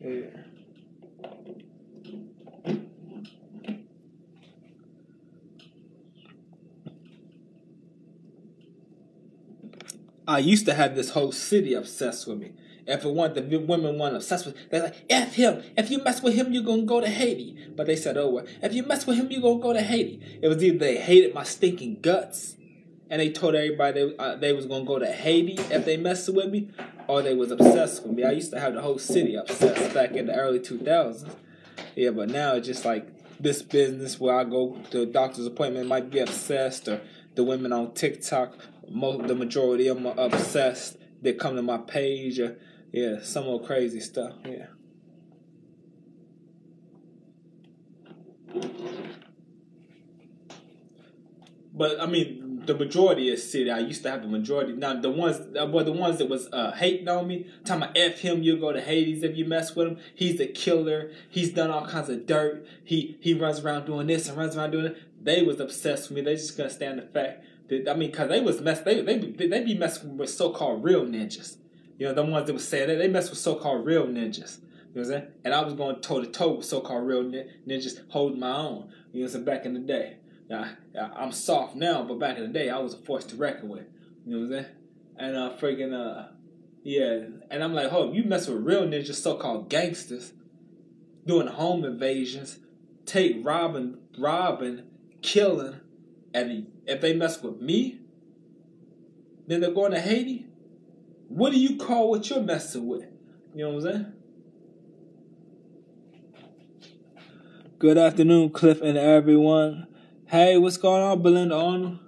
yeah. I used to have this whole city obsessed with me. If it want the women want obsessed with, they're like, "F him. If you mess with him, you're gonna go to Haiti." But they said, "Oh, well, if you mess with him, you're gonna go to Haiti." It was either they hated my stinking guts, and they told everybody they, uh, they was gonna go to Haiti if they messed with me, or they was obsessed with me. I used to have the whole city obsessed back in the early 2000s. Yeah, but now it's just like this business where I go to a doctor's appointment might be obsessed, or the women on TikTok, mo- the majority of them are obsessed. They come to my page, or yeah, some old crazy stuff. Yeah. But I mean, the majority of city. I used to have the majority. Now the ones, well, the ones that was uh, hating on me, talking about f him, you'll go to Hades if you mess with him. He's the killer. He's done all kinds of dirt. He he runs around doing this and runs around doing it. They was obsessed with me. They just couldn't stand the fact that I mean, cause they was mess. They they they be messing with so called real ninjas. You know, the ones that was saying that they mess with so called real ninjas. You know what I'm saying? And I was going toe to toe with so called real ninjas, holding my own. You know what I'm saying? Back in the day. Now, I'm soft now, but back in the day, I was a force to reckon with. You know what I'm saying? And uh, freaking uh, yeah. And I'm like, oh, you mess with real ninjas, so called gangsters, doing home invasions, take robbing, robbing, killing, and if they mess with me, then they're going to Haiti. What do you call what you're messing with? You know what I'm saying? Good afternoon, Cliff and everyone. Hey, what's going on, Belinda Arnold?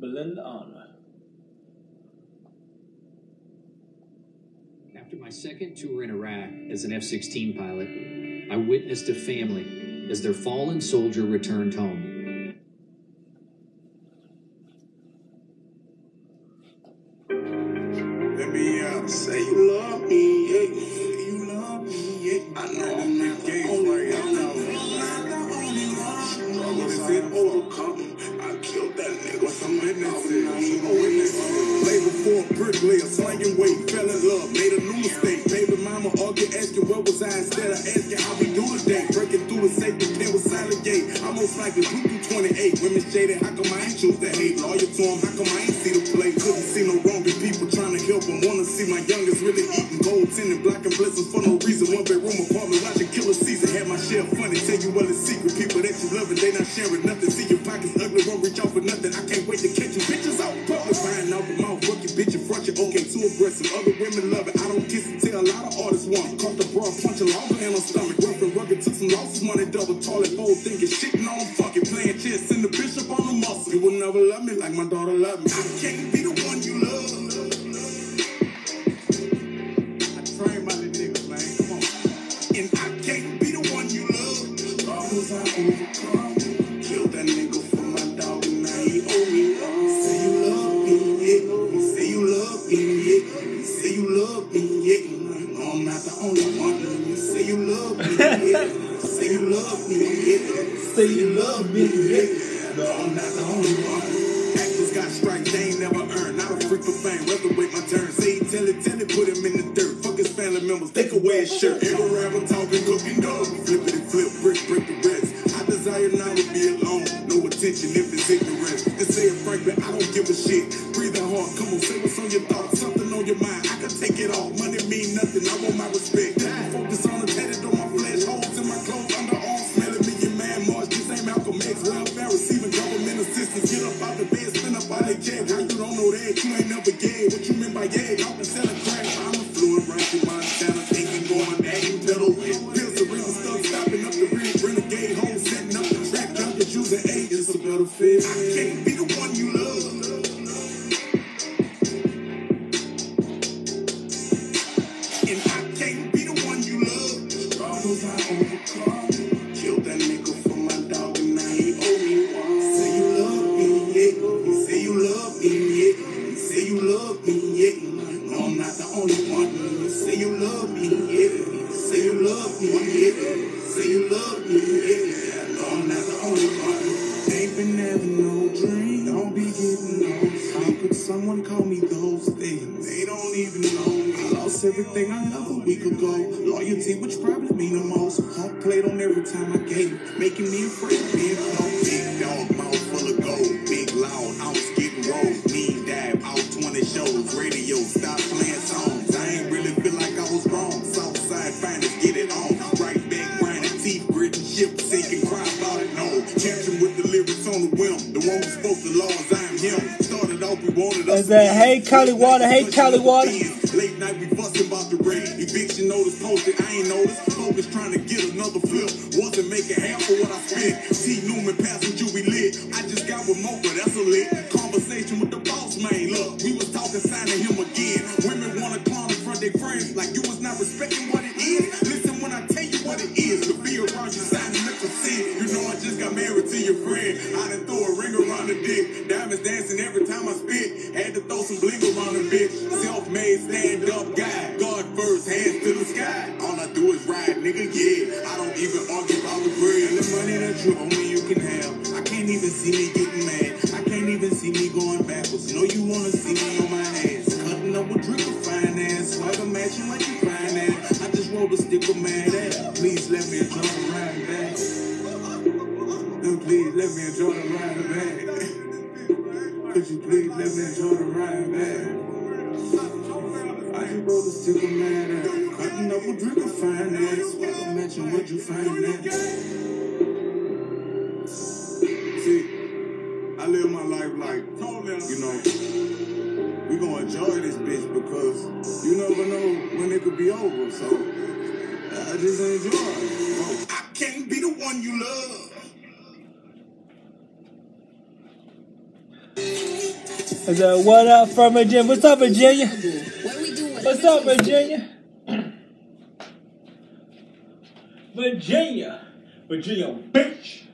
Belinda Arnold. After my second tour in Iraq as an F 16 pilot, I witnessed a family as their fallen soldier returned home. Say you love me, yeah. Say you love me, yeah. I know I'm the game right now. Struggles it overcome. I killed that nigga with some witnesses. No witnesses. Labor for a bricklayer, slanging weight, fell in love, made a new mistake. Baby mama argued, asking where was I instead of asking how we do today. Breaking through the safety pin with silent gate. I'm most likely blew through 28. Women shaded, how come I ain't choose to hate? Lawyer to him, how come I ain't see the play? Couldn't see no wrong in people help them. Wanna see my youngest really eating gold, tinted, blocking blessings for no reason. One bedroom apartment, watching killer season. Had my share funny, tell you what it's secret. People that you love and they not sharing nothing. See your pockets ugly, won't reach out for nothing. I can't wait to catch you bitches out public. Buying out the mouth, your bitch in front you. Okay, too aggressive. Other women love it. I don't kiss and tell. A lot of artists want. Caught the bra, punch a lava in her stomach. Rough and rugged, took some losses, money double, Tall toilet bowl, thinking shit, no, I'm fucking playing chess. Send the bishop on the muscle. You will never love me like my daughter love me. I can't be the one you love. Say you love me, yeah. No, I'm not the only one. Actors got stripes they Cali water, hey Cali water. from Virginia. What's up, Virginia? What's up, Virginia? Virginia. Virginia, bitch.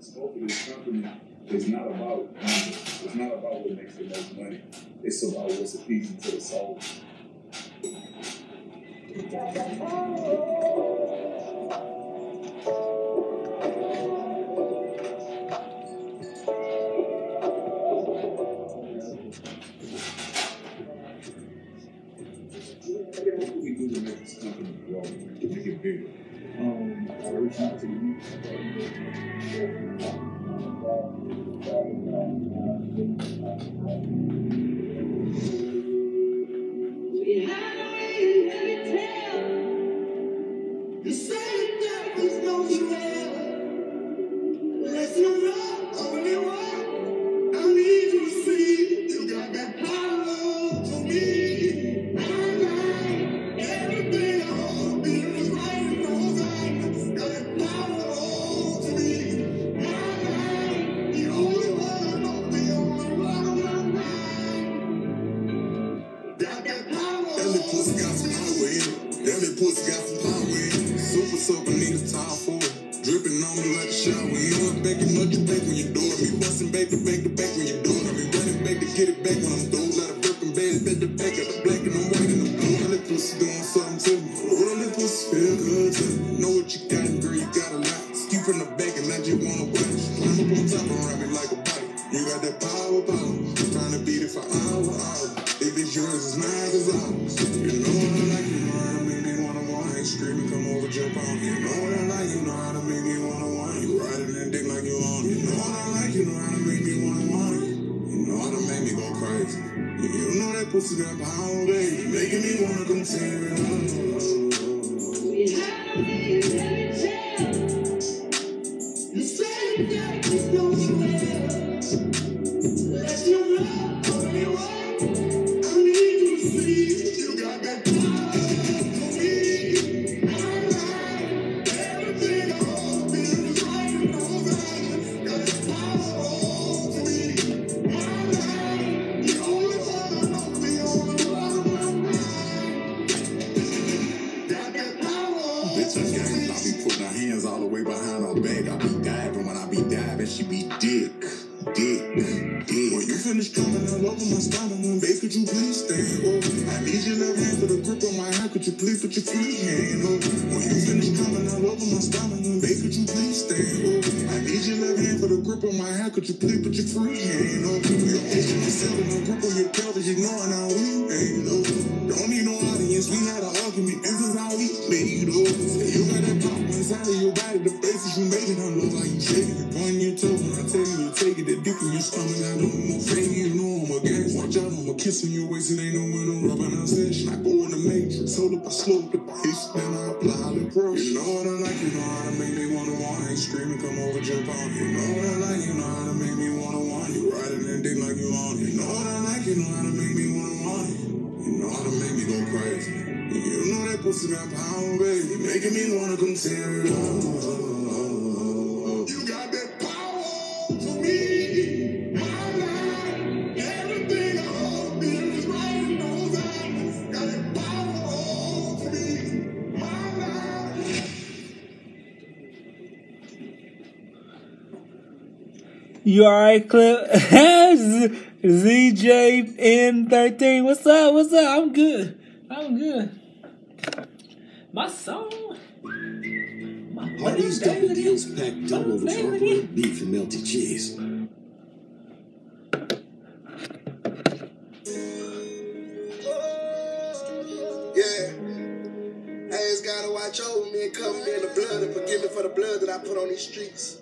Sculpting this company is not about money. It's not about what makes the most money. It's about what's appeasing to the soul. Oh. Thank you. You all right, Clip ZJN13. What's up? What's up? I'm good. I'm good. My song. My what is double deals packed double with hard beef and melted cheese. Yeah. Ass gotta watch over me and cover me in the blood and forgive me for the blood that I put on these streets.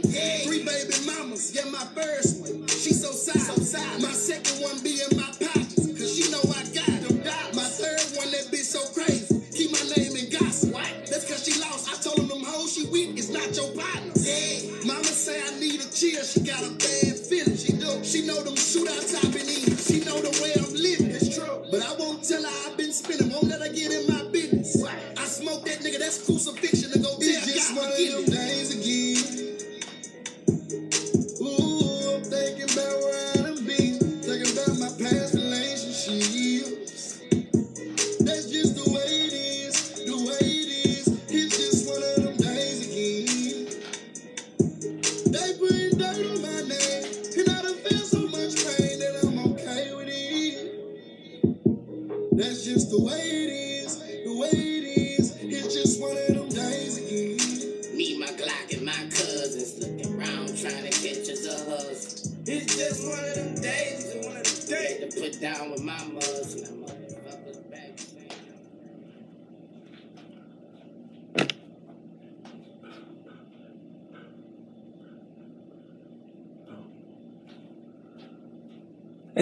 Hey.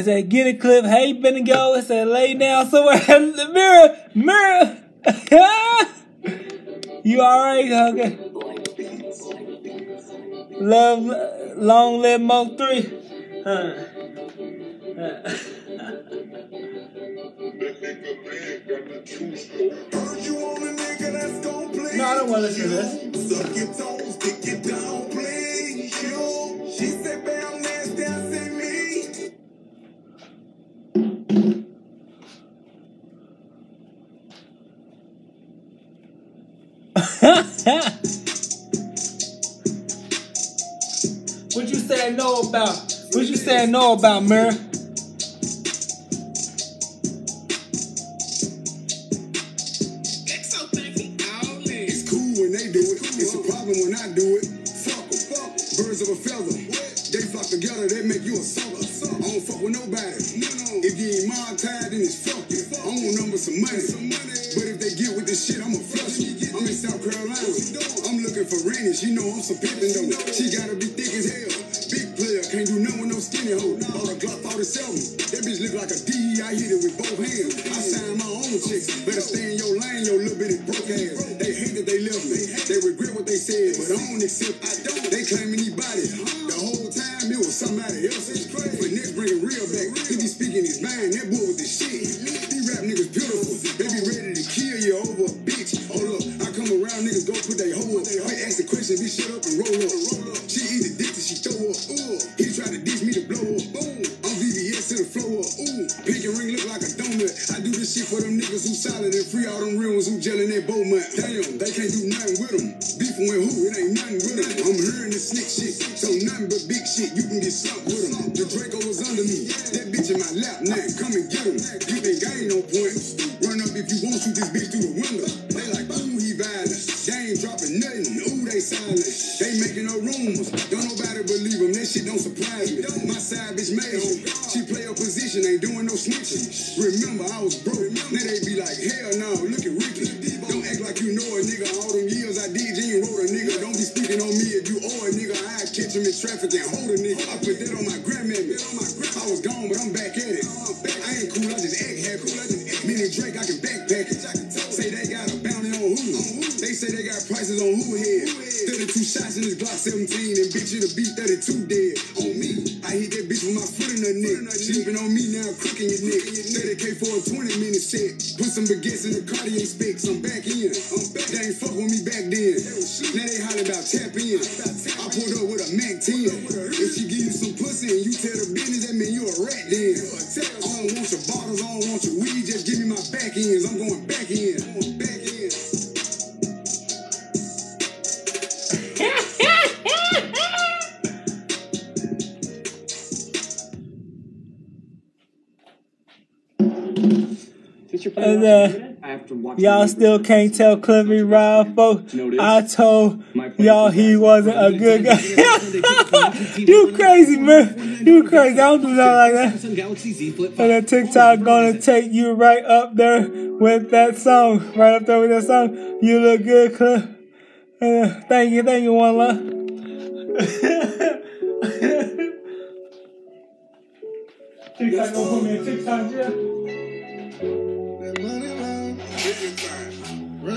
It said, get a clip. Hey, Benny go. It said, lay down somewhere. mirror, mirror. you alright? Okay. Love, long live Mo 3. Huh. Huh. No, I don't want to listen to this. Suck your toes, kick it down, please. She said, I'm you say I know about? What you say I know about, man? Exo thank you. I'll leave. It's cool when they do it. It's a problem when I do it. Fuck a fuck, birds of a feather. What? They fuck together, they make you a supper. I don't fuck with nobody. No. If you ain't mob tied, then it's fuck you. I want numbers some money. But if they get with this shit, I'ma flush you. South Carolina. I'm looking for Rennie. She know I'm some pimpin' though. She gotta be thick as hell. Big player, can't do nothing with no skinny hoe. Bought a Glock 47. That bitch look like a D. I hit it with both hands. I signed my own chicks. Better stay in your lane, your little bitty broke ass. They hate that they left me. They regret what they said, but I don't accept. I don't. Say they got prices on who head. 32 shots in this Glock 17, and bitch, it'll be 32 dead. On me, I hit that bitch with my foot in her neck. Sleeping on me now, crooking your neck. 30k for a 20 minute set. Put some baguettes in the Cartier specs. I'm back in. I'm back. They ain't fuck with me back then. Now they holler about tap in. I pulled up with a Mac 10. If she give you some pussy and you tell the business, that mean you a rat then. I don't want your bottles, I don't want your weed. Just give me my back ends. I'm going And y'all still can't tell Cliffy Ryan, folks. I told y'all he wasn't a good guy. you crazy, man. You crazy. I don't do nothing like that. And then TikTok gonna take you right up there with that song. Right up there with that song. You look good, Cliff. Uh, thank you, thank you, one love. TikTok gonna put me in TikTok jail.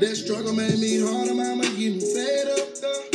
That struggle made me harder, mama getting fed up.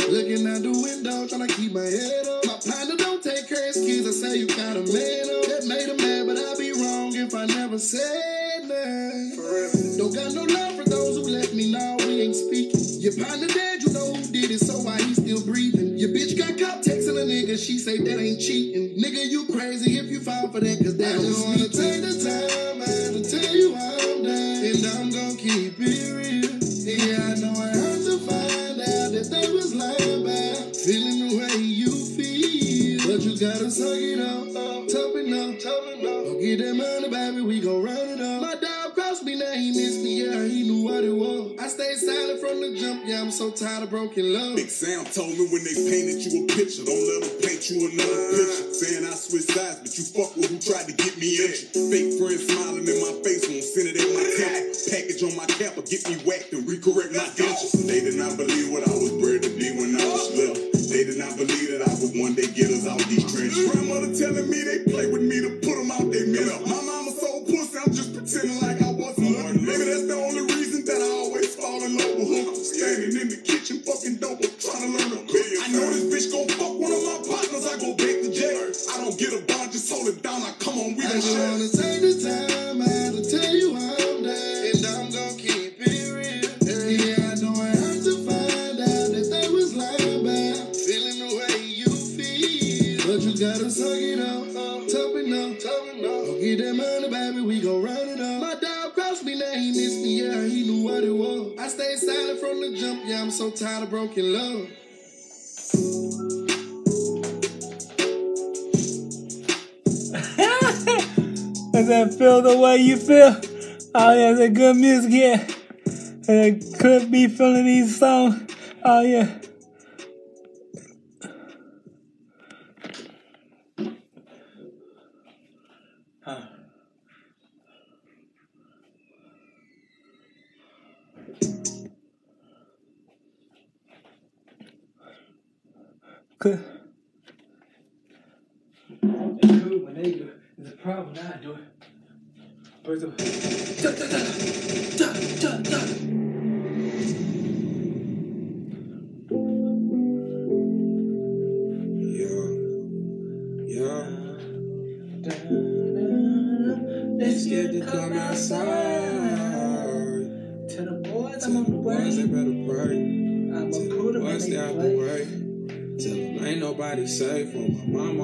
Looking out the window, trying to keep my head up. My partner don't take care of his kids, I say you got a man up. That made him mad, but I'd be wrong if I never said that. Don't got no love for those who let me know we ain't speaking. Your partner dead, you know who did it, so why he still breathing? Your bitch got caught texting a nigga, she say that ain't cheating. Nigga, you crazy if you fall for that, cause that was wanna take the time man, to tell you I'm down, and I'm gonna keep it real. Yeah, I know it hurts to find out that was about feeling the way you feel, but you gotta suck it up, up, tough enough, tough enough. Don't get that money, baby, we gon' round it up. My dog crossed me, now he missed me, yeah, he knew what it was. I stayed silent from the jump, yeah, I'm so tired of broken love. Big Sam told me when they painted you a picture, don't let them paint you another picture. Saying I switched sides, but you fuck with who tried to get me in. Fake friends smiling in my face, won't send it in my temple. Package on my cap, or get me whacked and recorrect my dentures. They did not believe what I was bred to be when I was little. They did not believe that I would one day get us out these trenches. Grandmother telling me they play with me to put them out they middle. My mama so pussy, I'm just pretending like the only reason that I always fall in love with hookers. Standing in the kitchen, fucking dope, trying to learn to cook. I know this bitch gon' fuck one of my partners, I go back to jail. I don't get a bond, just hold it down. I come on, we I gon' just share. wanna take the time, man, to tell you I'm down, and I'm gonna keep it real. Yeah, I know it hurt to find out that they was lying about feeling the way you feel, but you gotta suck it up, up tough enough, tough enough. Don't get that money, baby, we gon' run he missed me, yeah, he knew what it was. I stayed silent from the jump, yeah, I'm so tired of broken love. Does that feel the way you feel? Oh yeah, that good music yeah. And I could be feeling these songs. Oh yeah. Huh. Cool when they do a problem I do it. Da, da. Mama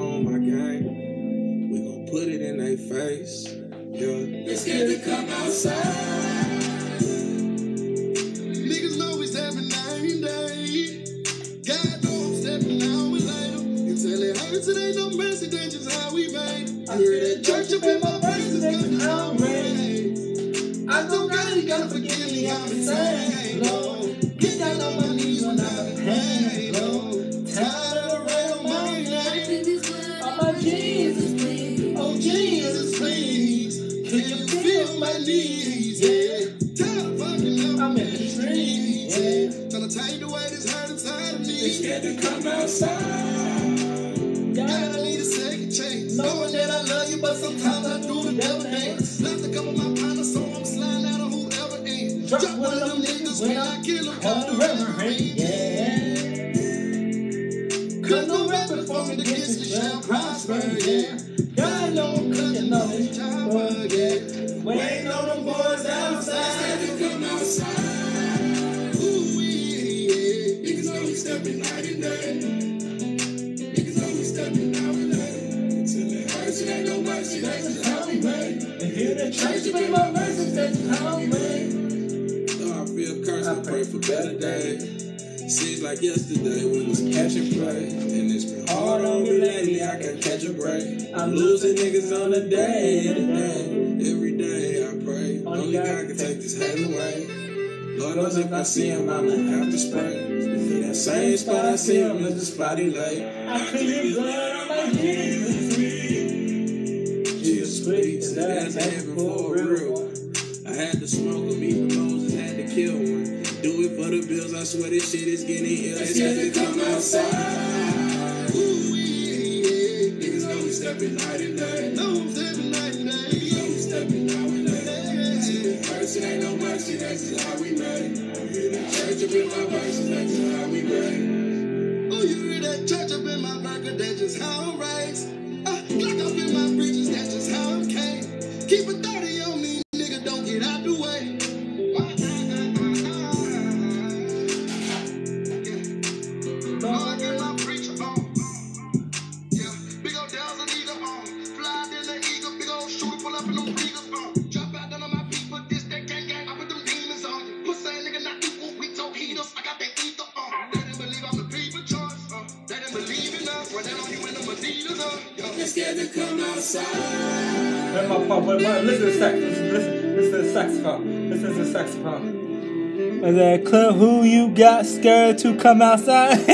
to come outside.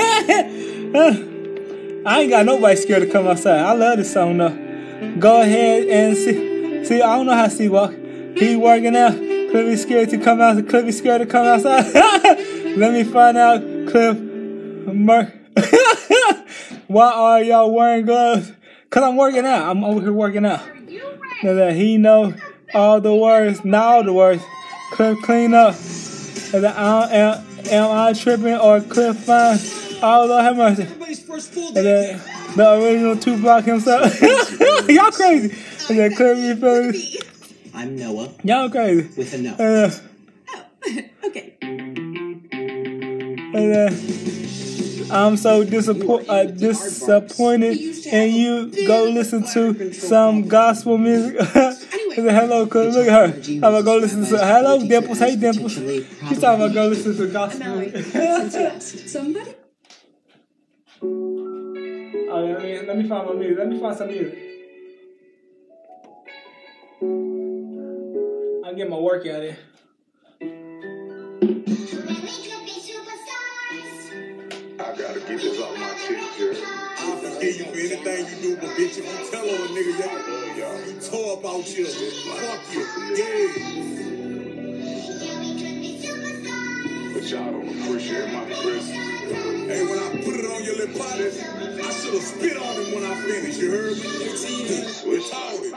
I ain't got nobody scared to come outside. I love this song though. Go ahead and see. See, I don't know how see walk. He working out. Cliff is scared to come out. Cliff is scared to come outside. Let me find out, Cliff. Mer- Why are y'all wearing gloves? Cause I'm working out. I'm over here working out. And that he know all the words, not all the words. Cliff clean up. And I, am, am I tripping or Cliff fine? Oh Lord have mercy. And then the original two block himself. y'all crazy. And then Cliff you feel? I'm Noah Y'all crazy. with a no. And then, oh, Okay. and then I'm so disappoint, uh, disappointed and you. Go listen to some gospel music. Hello, Cliff. Look at her. I'm gonna go listen to hello Dimples. Hey Dimples. She's talking about go listen to gospel music. Since you asked somebody. Oh, let me let me find my music. Let me find some music. I'll get my workout in. I gotta get this off my chest, girl. I'll forgive you for anything you do, but bitch, if you tell on a nigga, y'all, y'all, you tore up out here. Fuck you. Yeah. But y'all don't appreciate my presence. Hey, when I put it on your lip I should have spit on him when I finished, you heard me? Switch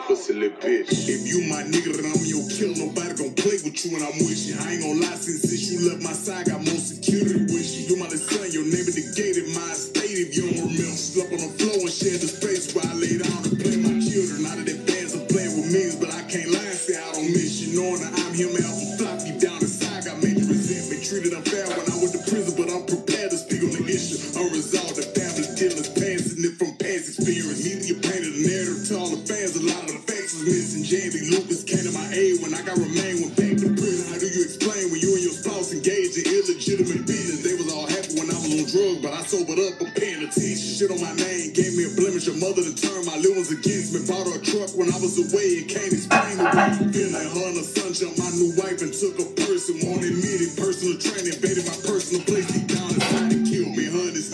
pussy lip bitch. If you my nigga, then I'm your killer. Nobody gon' play with you when I'm with you. I ain't gon' lie, since, since you left my side, I got more security with you. You my little son, your name is the gate in my state. If you don't remember, slept on the floor and shared the space where I lay down and play my children. Out of their bands are playing with me, but I can't lie and say I don't miss you. Knowing that I'm him, Jamie Lucas came to my aid when I got remained went back to prison. How do you explain when you and your spouse engaged in illegitimate business? They was all happy when I was on drugs, but I sobered up for paying attention. Shit on my name gave me a blemish. Your mother to turn my little ones against me. Bought her a truck when I was away and can't explain the way you feeling. Her and her son jumped my new wife and took a person. Won't admit it. Personal training invaded my personal place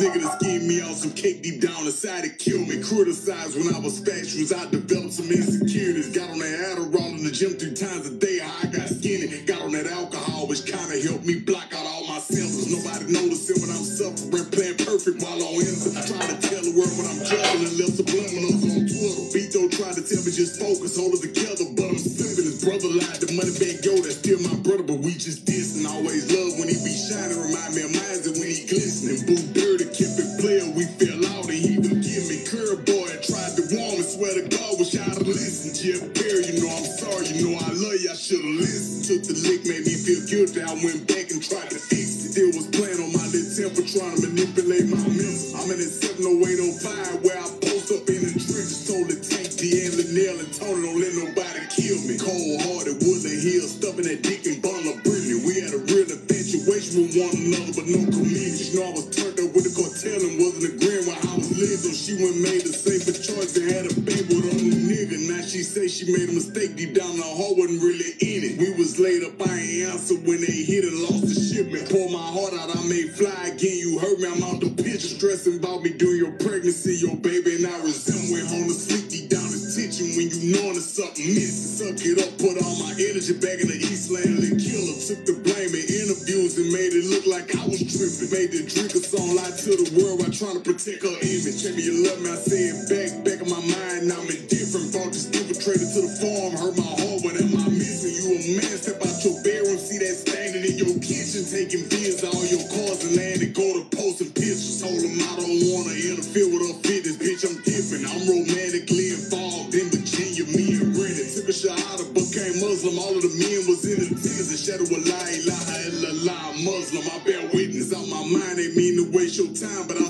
nigga schemed me out some cake deep down inside to kill me. Criticized when I was factuals. I developed some insecurities. Got on that Adderall in the gym three times a day. I got skinny. Got on that alcohol, which kinda helped me block out all my symptoms. Nobody noticing when I'm suffering, playing perfect while on ends. Trying to tell the world what I'm juggling. Left subliminals on Twitter. Beto tried to tell me just focus, hold it together, but I'm slipping. His brother lied. The money back yo, that's still my brother, but we just dissing. Always love when he be shining. Remind me of mine when he glistening. Boo We fell out and he would give me curve boy. I tried to warn me, swear to God, wish I'd have listened. Jeff Perry, you know I'm sorry, you know I love you. I should have listened. Took the lick, made me feel guilty. I went back and tried to fix it. Still was playing on my little temper, trying to manipulate my mental. I'm in that 70805 where I post up in the trenches. Told the tank, Deanne, Linnell, and Tony, don't let nobody kill me. Cold hearted, Woodland Hill, stuffing that dick and bundle of Brittany. We had a real infatuation with one another, but no commitment. You know I was turned up with the cartel and wasn't agreeing how I was living. So she went made the safer choice and had a baby with new nigga. Now she say she made a mistake deep down. Her heart wasn't really in it. We was laid up, I ain't answer when they hit and lost the shipment. Pour my heart out, I made fly again. You heard me, I'm out the picture, stressing about me during your pregnancy, your baby, and I resent went home to sleep deep down his tension when you knowing there's something missing. Suck it up, put all my energy back in the Eastland and killer. Took the blame interviews and made it look like I was tripping. Made the drink a song lie to the world while trying to protect her image. Tell me you love me, I say it back, back in my mind. I'm indifferent. Brought just infiltrated to the farm, hurt my heart, but am I missing you? A man step out your bedroom, see that standing in your kitchen, taking vids all time, but I'm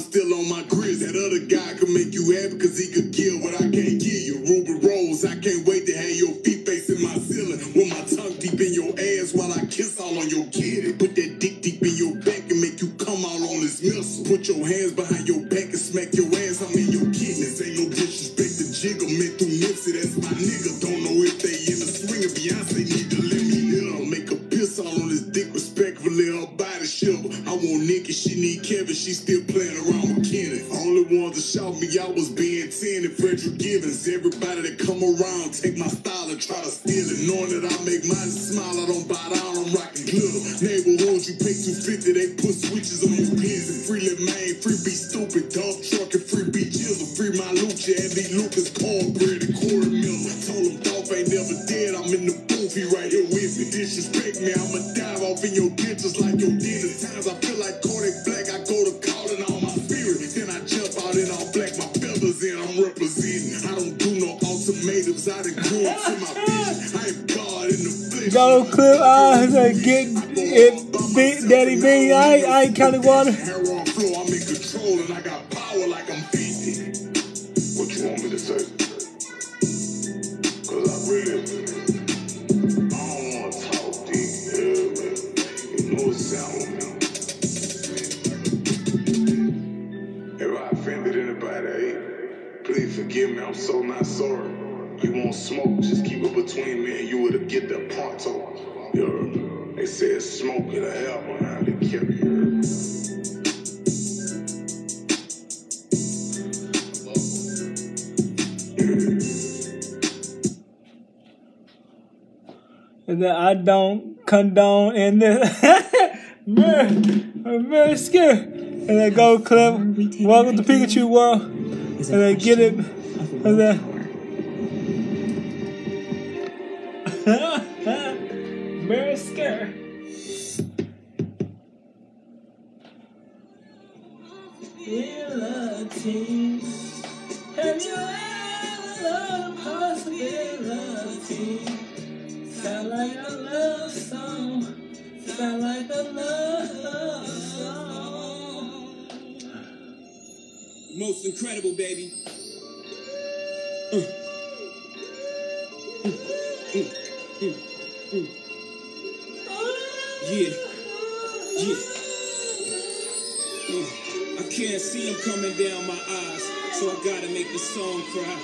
clip eyes and get it Daddy B. I I ain't water. Condone in this. very, I'm very scared. And then go clip. Welcome to Pikachu World. And then get it. And then. very scared. Reality. Have you ever loved a possibility? Sound like a love song. Sound like a love song. Most incredible, baby. Yeah. Yeah. I can't see him coming down my eyes, so I gotta make the song cry.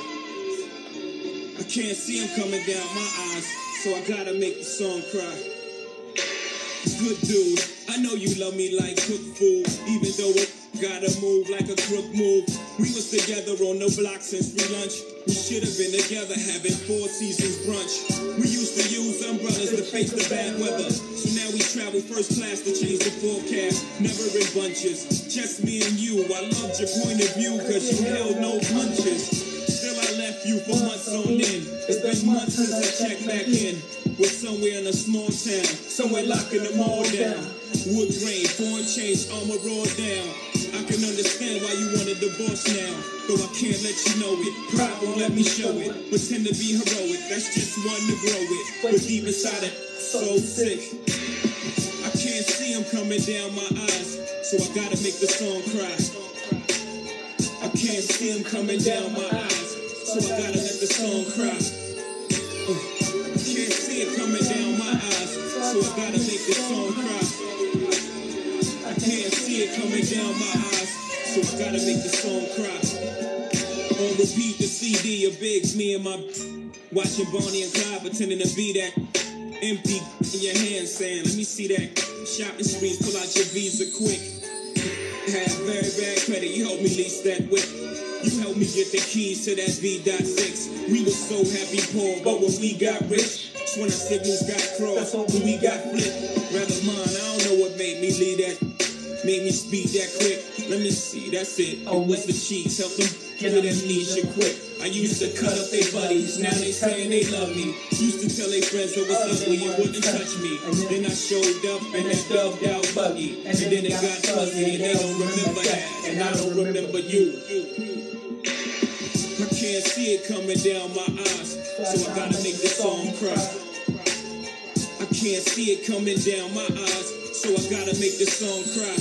I can't see him coming down my eyes, so I gotta make the song cry. Good dude, I know you love me like cooked food, even though it gotta move like a crook move. We was together on the block since free lunch. We should have been together having four seasons brunch. We used to use umbrellas to face the bad weather. So now we travel first class to change the forecast. Never in bunches, just me and you. I loved your point of view cause you held no punches. Left you for months on end. It's been months since I checked back in. We're somewhere in a small town, somewhere locking them all down. Wood grain, foreign change, armor raw down. I can understand why you want a divorce now, though I can't let you know it. Pride won't let me show it. Pretend to be heroic, that's just one to grow it. But deep inside it, so sick. I can't see him coming down my eyes, so I gotta make the song cry. I can't see him coming down my eyes, so I gotta let the song cry. Uh, can't see it coming down my eyes, so I gotta make the song cry. I can't see it coming down my eyes, so I gotta make the song cry. On repeat, the CD of Biggs, me and my watching Bonnie and Clyde pretending to be that empty in your hand, saying, "Let me see that shopping sprees, pull out your Visa quick." Had very bad credit, you helped me lease that whip. You helped me get the keys to that V.6. We were so happy poor, but when we got rich, that's when our signals got crossed. When we got flipped, rather mine, I don't know what made me leave that. Made me speed that quick. Let me see, that's it. It was the cheese. Help them get amnesia quick. I used to cut up their buddies, now they saying they love me. Used to tell their friends I was ugly and wouldn't touch me. Then I showed up in that dubbed out buggy, and then it got fuzzy and they don't remember that, and I don't remember you. I can't see it coming down my eyes, so I gotta make this song cry. I can't see it coming down my eyes, so I gotta make this song cry.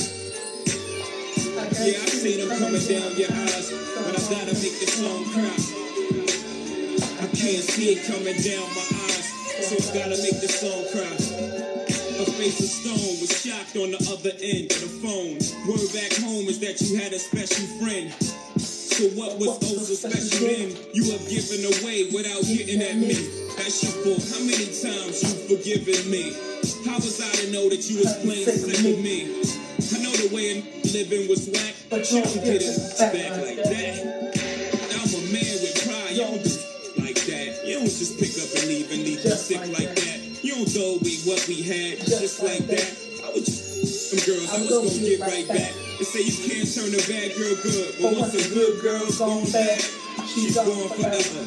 Yeah, I seen them coming down your eyes, but I gotta make this song cry. I can't see it coming down my eyes, so I gotta make this song cry. Her face of stone was shocked on the other end of the phone. Word back home is that you had a special friend. So what was so special then? You have given away without getting at me. That's your for How many times you've forgiven me? How was I to know that you was playing sick with me? I know the way of living was whack, but you don't get it back like that. I'm a man with pride. You don't do like that. You don't just pick up and leave and leave you sick like that. You don't throw away what we had just like that. I just some girls I was gonna get right back. They say you can't turn a bad girl good, but once a good girl's gone bad, she's gone forever.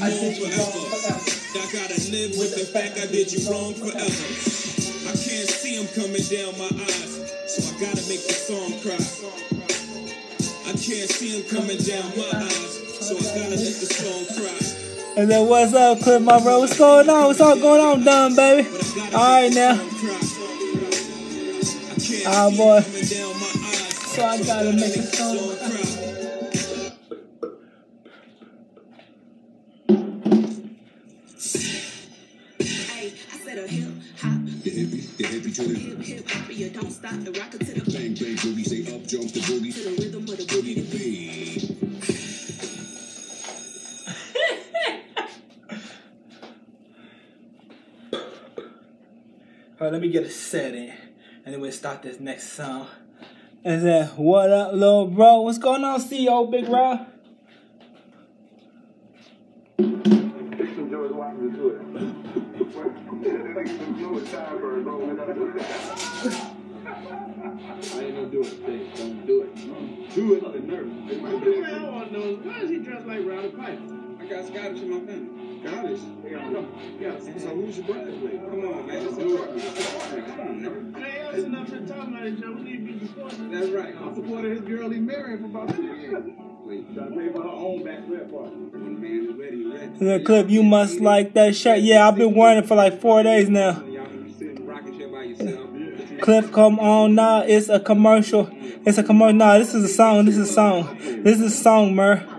I'm on forever. I gotta live with the fact I did you wrong forever. I can't see them coming down my eyes, so I gotta make the song cry. I can't see them coming down my eyes, so I gotta let the song cry. And then what's up, Cliff, my bro? What's going on? What's all going on, done, baby? All right now. Ah, boy. So I gotta make a song. Hey, I said a hip The hippie, the hippie to the hip hip hop, you don't stop the rocker to the bang bang boogie. Say up jump the boogie. to the rhythm of the boogie to beat. All right, let me get a set in, and then we'll start this next song. And then, what up, little bro? What's going on, CEO Big Rob? I ain't gonna do it. Thing. Don't do it. Do it. I'm nervous. The thing I want to know is why is he dressed like Roddy Piper? I got Scottish in my family. Scottish? Yeah, no. Yeah. So who's your brother? Come on, man. Let's. Come on, man. Hey, that's enough to talk about it, Joe. We need to be supporting. That's right. I supported his girl he married for about two years. Wait, trying to pay for her own bachelorette party. When the man is ready, he's ready. And then, Cliff, you must like that shirt. Yeah, I've been wearing it for like four days now. Y'all can be sitting rocking shit by yourself. Cliff, come on now. It's a commercial. It's a commercial. Nah, this is a song. This is a song. This is a song, Mer.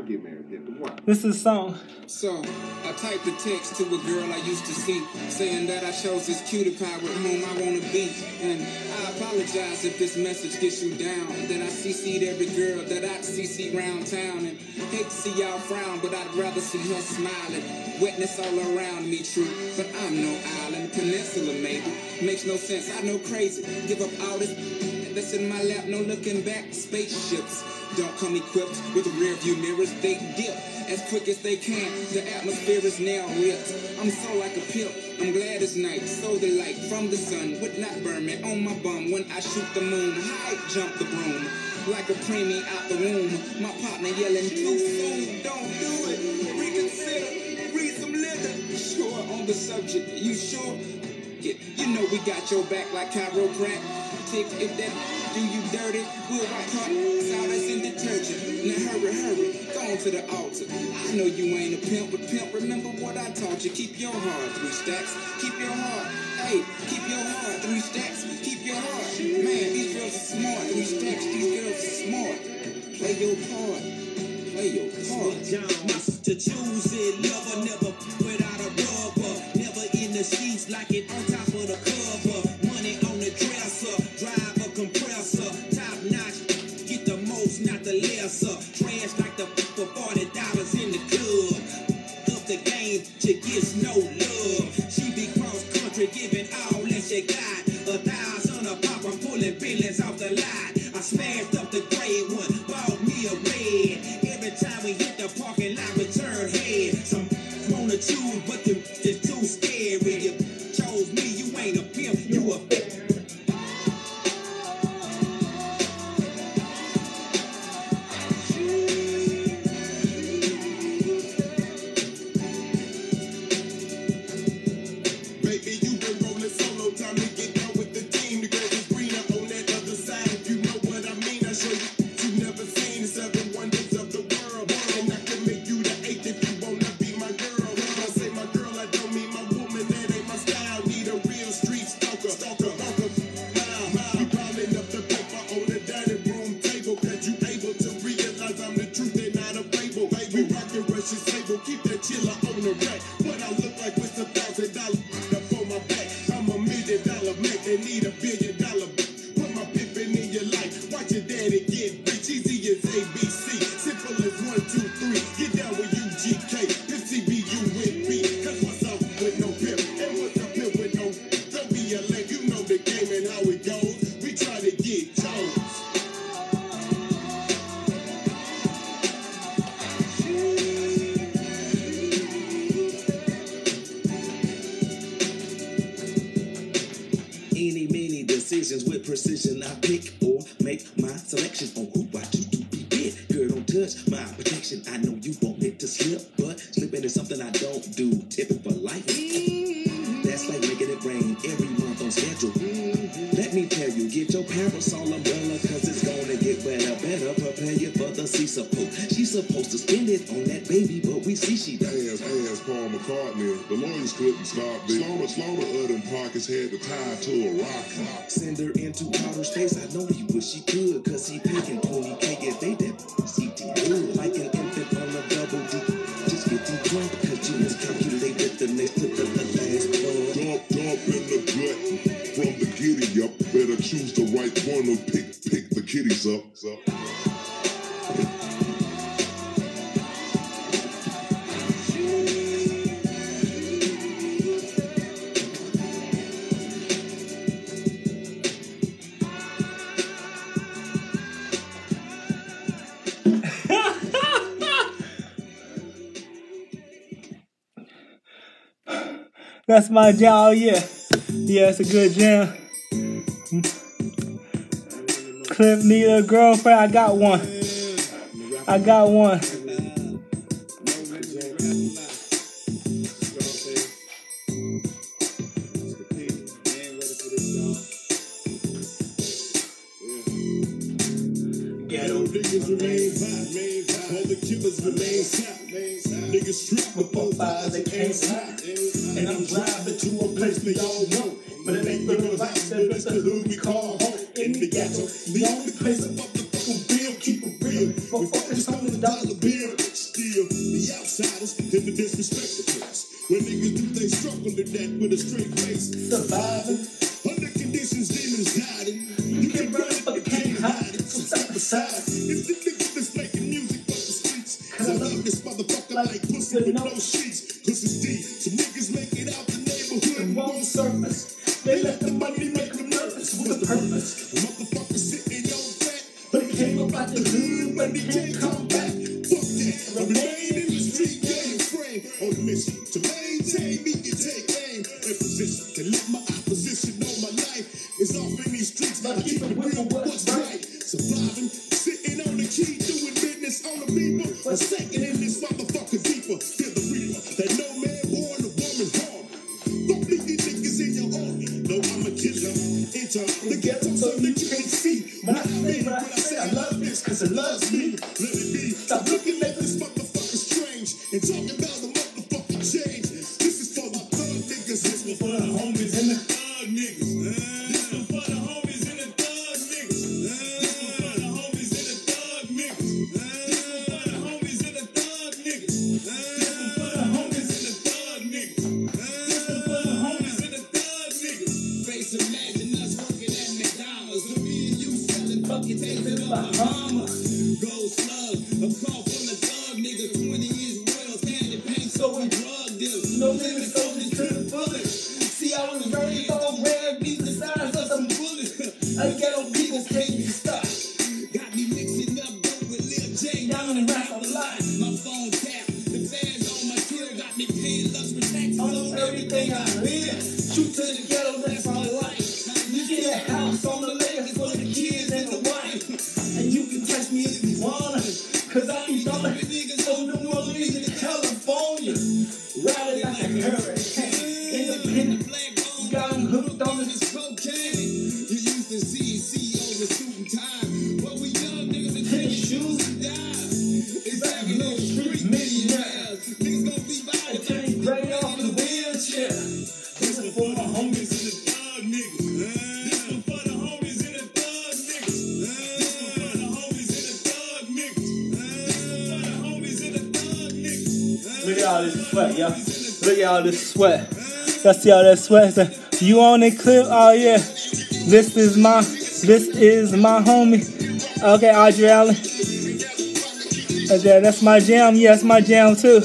This is song. So, I typed a text to a girl I used to see, saying that I chose this cutie pie with whom I want to be. And I apologize if this message gets you down. Then I CC'd every girl that I'd CC round town. And hate to see y'all frown, but I'd rather see her smiling. Wetness all around me, true. But I'm no island, peninsula maybe. Makes no sense, I know crazy. Give up all this that's in my lap, no looking back. Spaceships don't come equipped with rear view mirrors, they dip as quick as they can. The atmosphere is now ripped. I'm so like a pimp. I'm glad it's night. So the light from the sun would not burn me on my bum when I shoot the moon. High jump the broom. Like a preemie out the womb. My partner yelling, too soon, don't do it. Reconsider, read some liquor. Sure on the subject, you sure? You know we got your back like chiropractic. If that do you dirty, we'll wipe her out as in detergent. Now hurry, hurry, go on to the altar. I know you ain't a pimp, but pimp, remember what I taught you. Keep your heart, three stacks. Keep your heart, hey, keep your heart, three stacks. Keep your heart, man. These girls are smart, three stacks. These girls are smart. Play your part, play your part. To choose it, lover never without a rubber, never in the sheets like it on top of the with precision. I pick or make my selection on who I choose to be with. Girl, don't touch my protection. I know you want it to slip, but slipping is something I don't do. Tipping for life. That's like making it rain every month on schedule. Let me tell you, get your parasol umbrella, cause it's gonna get wetter. Better prepare you for the sea support. She's supposed to spend it on that baby, but we see she McCartney, the lawyers couldn't stop me. Slaughter, slaughter of pockets had to tie to a rock. Send her into outer space, I know he wish he could, cause he picking 20k, yeah, they that CT good. Like an infant on a double D, just getting drunk, cause you miscalculated the next the last one. Dump, dump in the gut, from the giddy up, better choose the right one or pick, pick the kiddies up. up. That's my jam. Oh, yeah. Yeah, it's a good jam. Cliff need a girlfriend. I got one. I got one. See all that sweat? You on the clip? Oh yeah. This is my, this is my homie. Okay, Audrey Allen. Uh, okay, that's my jam. Yeah, that's my jam too.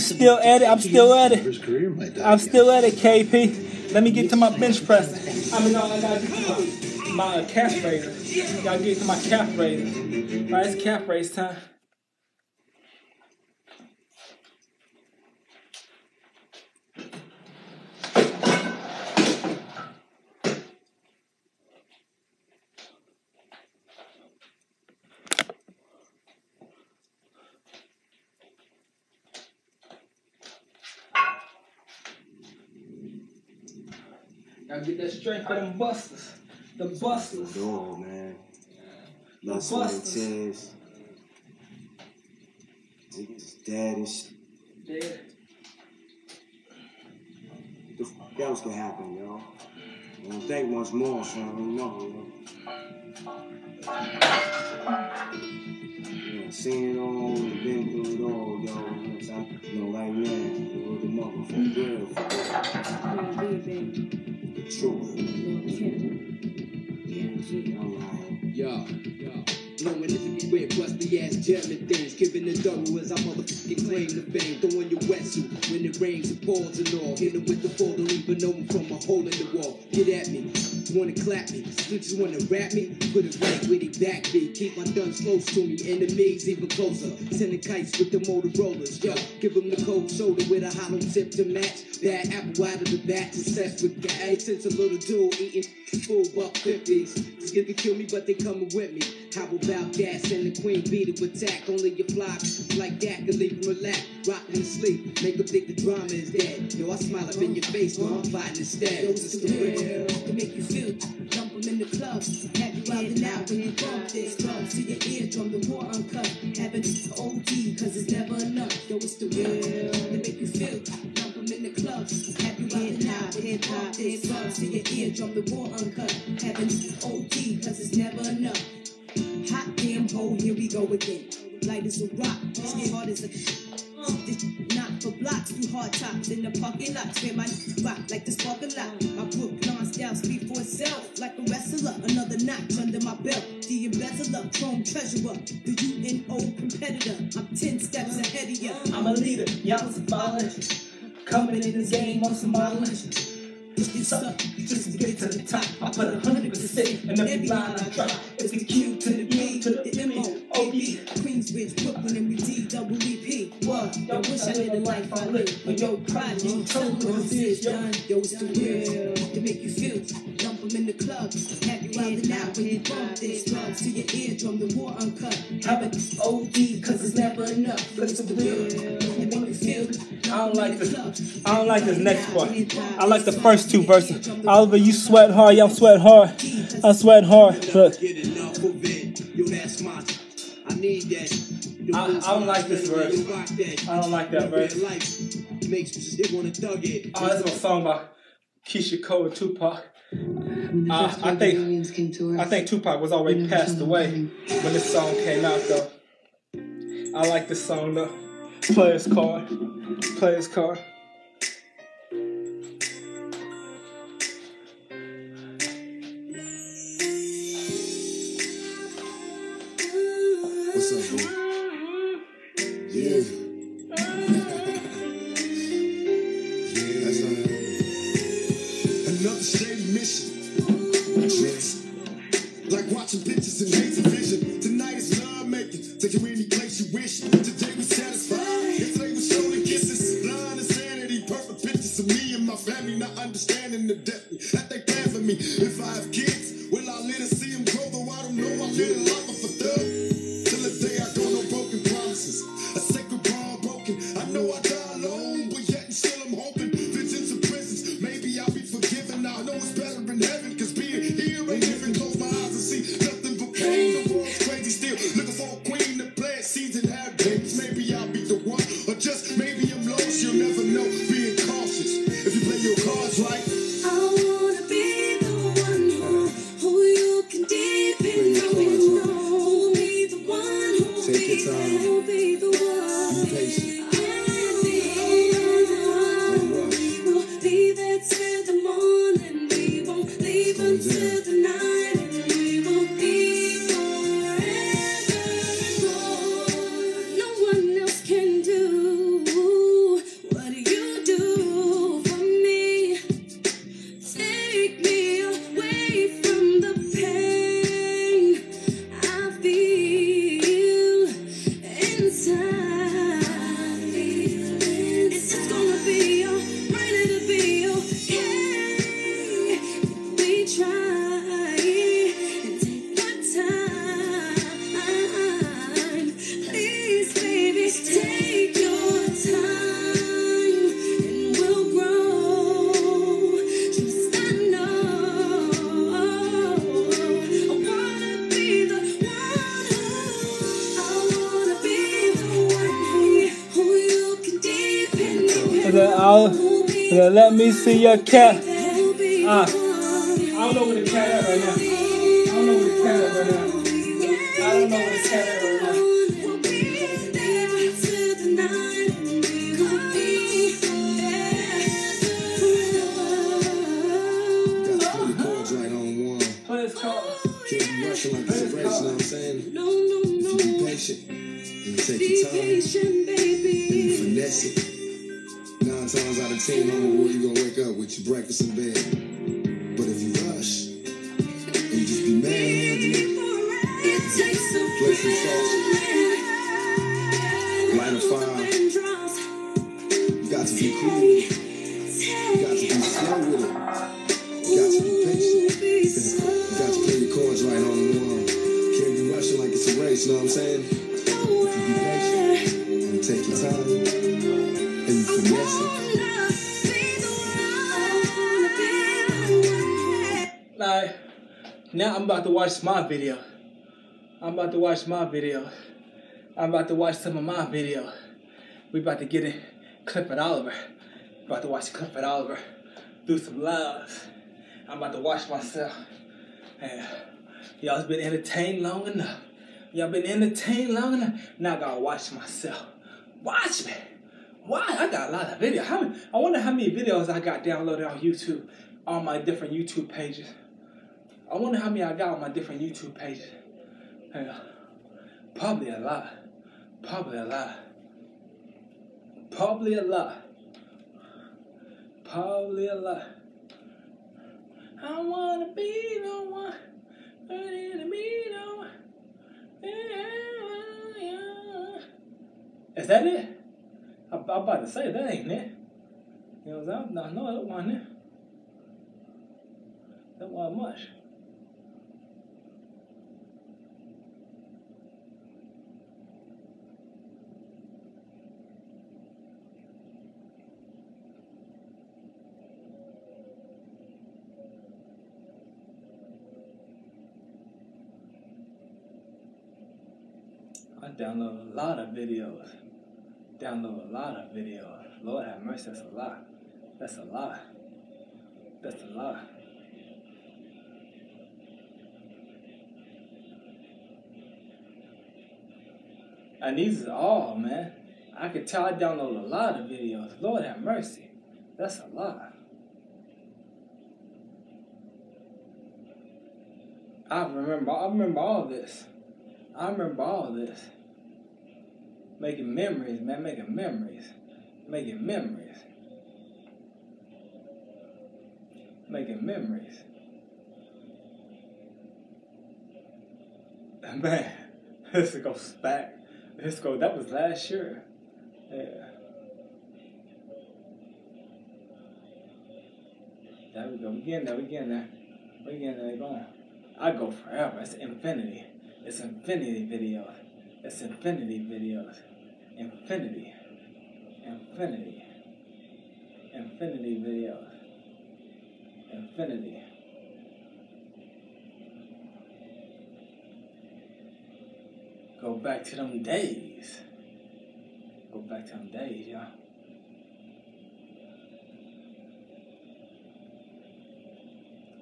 Still at it? I'm still at it. I'm still at it, KP. Let me get to my bench press. I mean, no, I gotta get to my, my calf raiser. Gotta get to my calf raiser. All right, it's calf raise time. Gotta get that strength for them busters. The busters. Dog, man. The Los busters. Sanchez. Niggas dead and shit. Dead. What the fuck else could happen, yo? I don't think much more, son. I don't know, yo. Yeah, seen it all, been through it all, yo. You know what I'm? You know, right now, the mother for real, for real. Truth. Yo, yo. Blowing it with busty ass jamming things. Giving the double as I motherfucking claim the fame. Throwing your wetsuit when it rains and pours and all. Hitting with the fall, don't even know me from a hole in the wall. Get at me. Wanna clap me, switches wanna rap me, put it right where they back me. Keep my guns close to me, enemies even closer. Sending kites with the Motorola's, yo. Give them the cold shoulder with a hollow tip to match. Bad apple out of the bat, success with gas. Since a little dude eating full buck fifties. They can kill me, but they coming with me. How about gas and the queen beat it attack. Only your fly like that can leave them relax. Rockin' and sleep, make them think the drama is dead. Yo, I smile up in your face while I'm fighting instead. Yo, it's the real. to make you feel. Dump 'em in the club. Have you wildin' out when you bump this club to your eardrum. The war uncut. Having OD, cause it's never enough. Yo, it's the real. To make you feel. Dump 'em in the club. Have you wildin' out when you bump this club to your eardrum. The war uncut. Having OD, cause it's never enough. Hot damn hole, here we go again. Light as a rock, skin hard as a. Not for blocks through hard tops in the parking lot. Where my rock like the sparking lot. My Brooklyn style speak for itself like a wrestler. Another notch under my belt. The embezzler, chrome treasurer, the UNO competitor. I'm 10 steps ahead of ya. I'm a leader, y'all symbolic. Coming in this game on some mileage. Do something just to get to the top. I put a hundred percent in every line I drop. It's the Q to the B to the M O O B. Queensbridge, Brooklyn, and we D double E P. What? Yo, wish I lived the life I live. But yo, project, told me this is done. Yo, it's the real to make you feel. Dump 'em in the club. Have you out and out when you bump this club to your eardrum. The war uncut. Have it OD, cause it's never enough. It's the real to make you feel. I don't like this. I don't like this next part. I like the first two verses. Oliver, you sweat hard. Yeah, I'm hard. I'm sweating hard. Look. I, I don't like this verse. I don't like that verse. Oh, that's a song by Keyshia Cole and Tupac. Uh, I think I think Tupac was already passed away when this song came out though. I like this song though. Player's card. Player's card. See your cat. Ah, I don't know where the cat at right now. I don't know where the cat at right now. I don't know where the cat at right now. gotta play the cards right on one. Play this be rushing like it's a race, you know what I'm saying? If you be patient and take your time and finesse it, nine times out of ten, breakfast in bed. Watch my video. I'm about to watch my video. I'm about to watch some of my video. We about to get in Clifford Oliver. About to watch Clifford Oliver do some love. I'm about to watch myself. And y'all's been entertained long enough. Y'all been entertained long enough. Now I gotta watch myself. Watch me. Why? I got a lot of videos. How many, I wonder how many videos I got downloaded on YouTube, on my different YouTube pages. I wonder how many I got on my different YouTube pages. Yeah. Probably a lot. Probably a lot. Probably a lot. Probably a lot. I wanna be one. Be one. Is that it? I, I'm about to say that ain't it. You know what I'm saying? No, no, that wasn't it. Eh? That wasn't much. Download a lot of videos. Download a lot of videos. Lord have mercy, that's a lot. That's a lot. That's a lot. And these is all, man. I could tell I download a lot of videos. Lord have mercy. That's a lot. I remember I remember all this. I remember all this. Making memories, man, making memories. Making memories. Making memories. Man, this goes back. This go that was last year. Yeah. There we go. We getting there. We getting there. We getting there. Going. I go forever. It's infinity. It's infinity videos. It's infinity videos. Infinity. Infinity. Infinity videos. Infinity. Go back to them days. Go back to them days, y'all.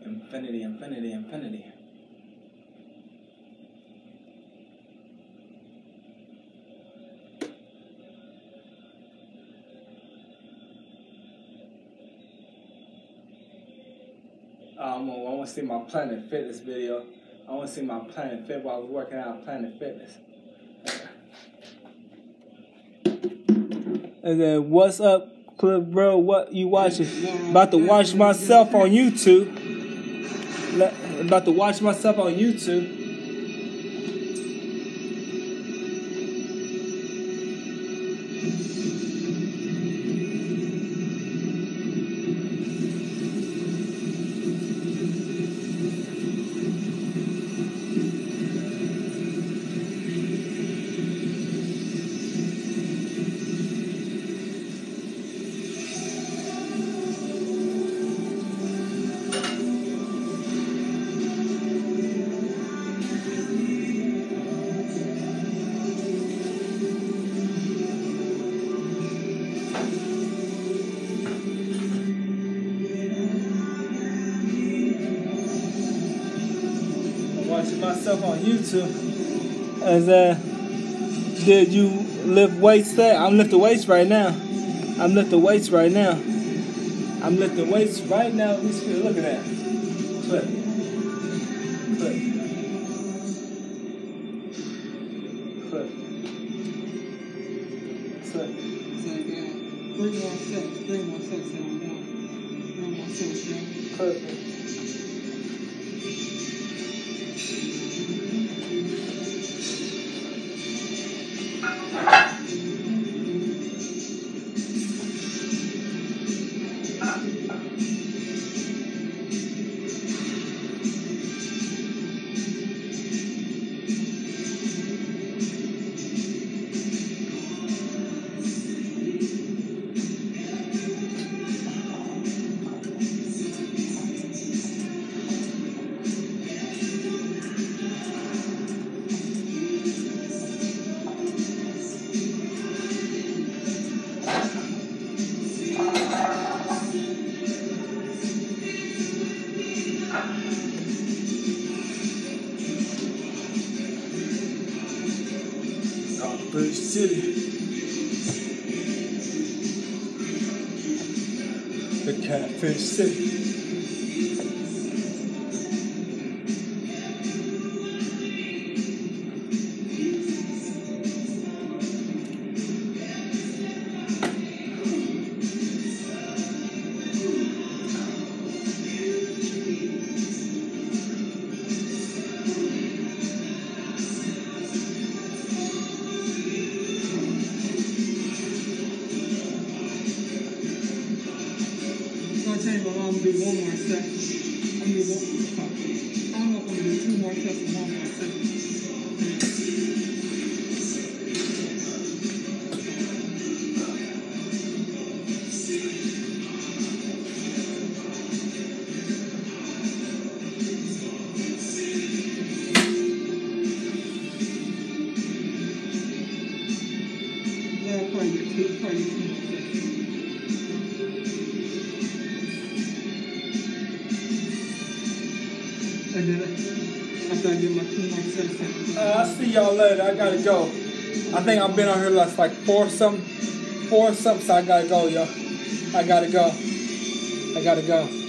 Infinity, infinity, infinity. Um, I want to see my Planet Fitness video. I want to see my Planet Fit while I was working out Planet Fitness. And then what's up, Cliff Bro? What you watching? About to watch myself on YouTube. About to watch myself on YouTube. As uh, did you lift weights? I'm lifting weights right now. I'm lifting weights right now. I'm lifting weights right now. See. Look at that. Clip. Think I've been on here last like four some, four some. So I gotta go, yo. I gotta go. I gotta go.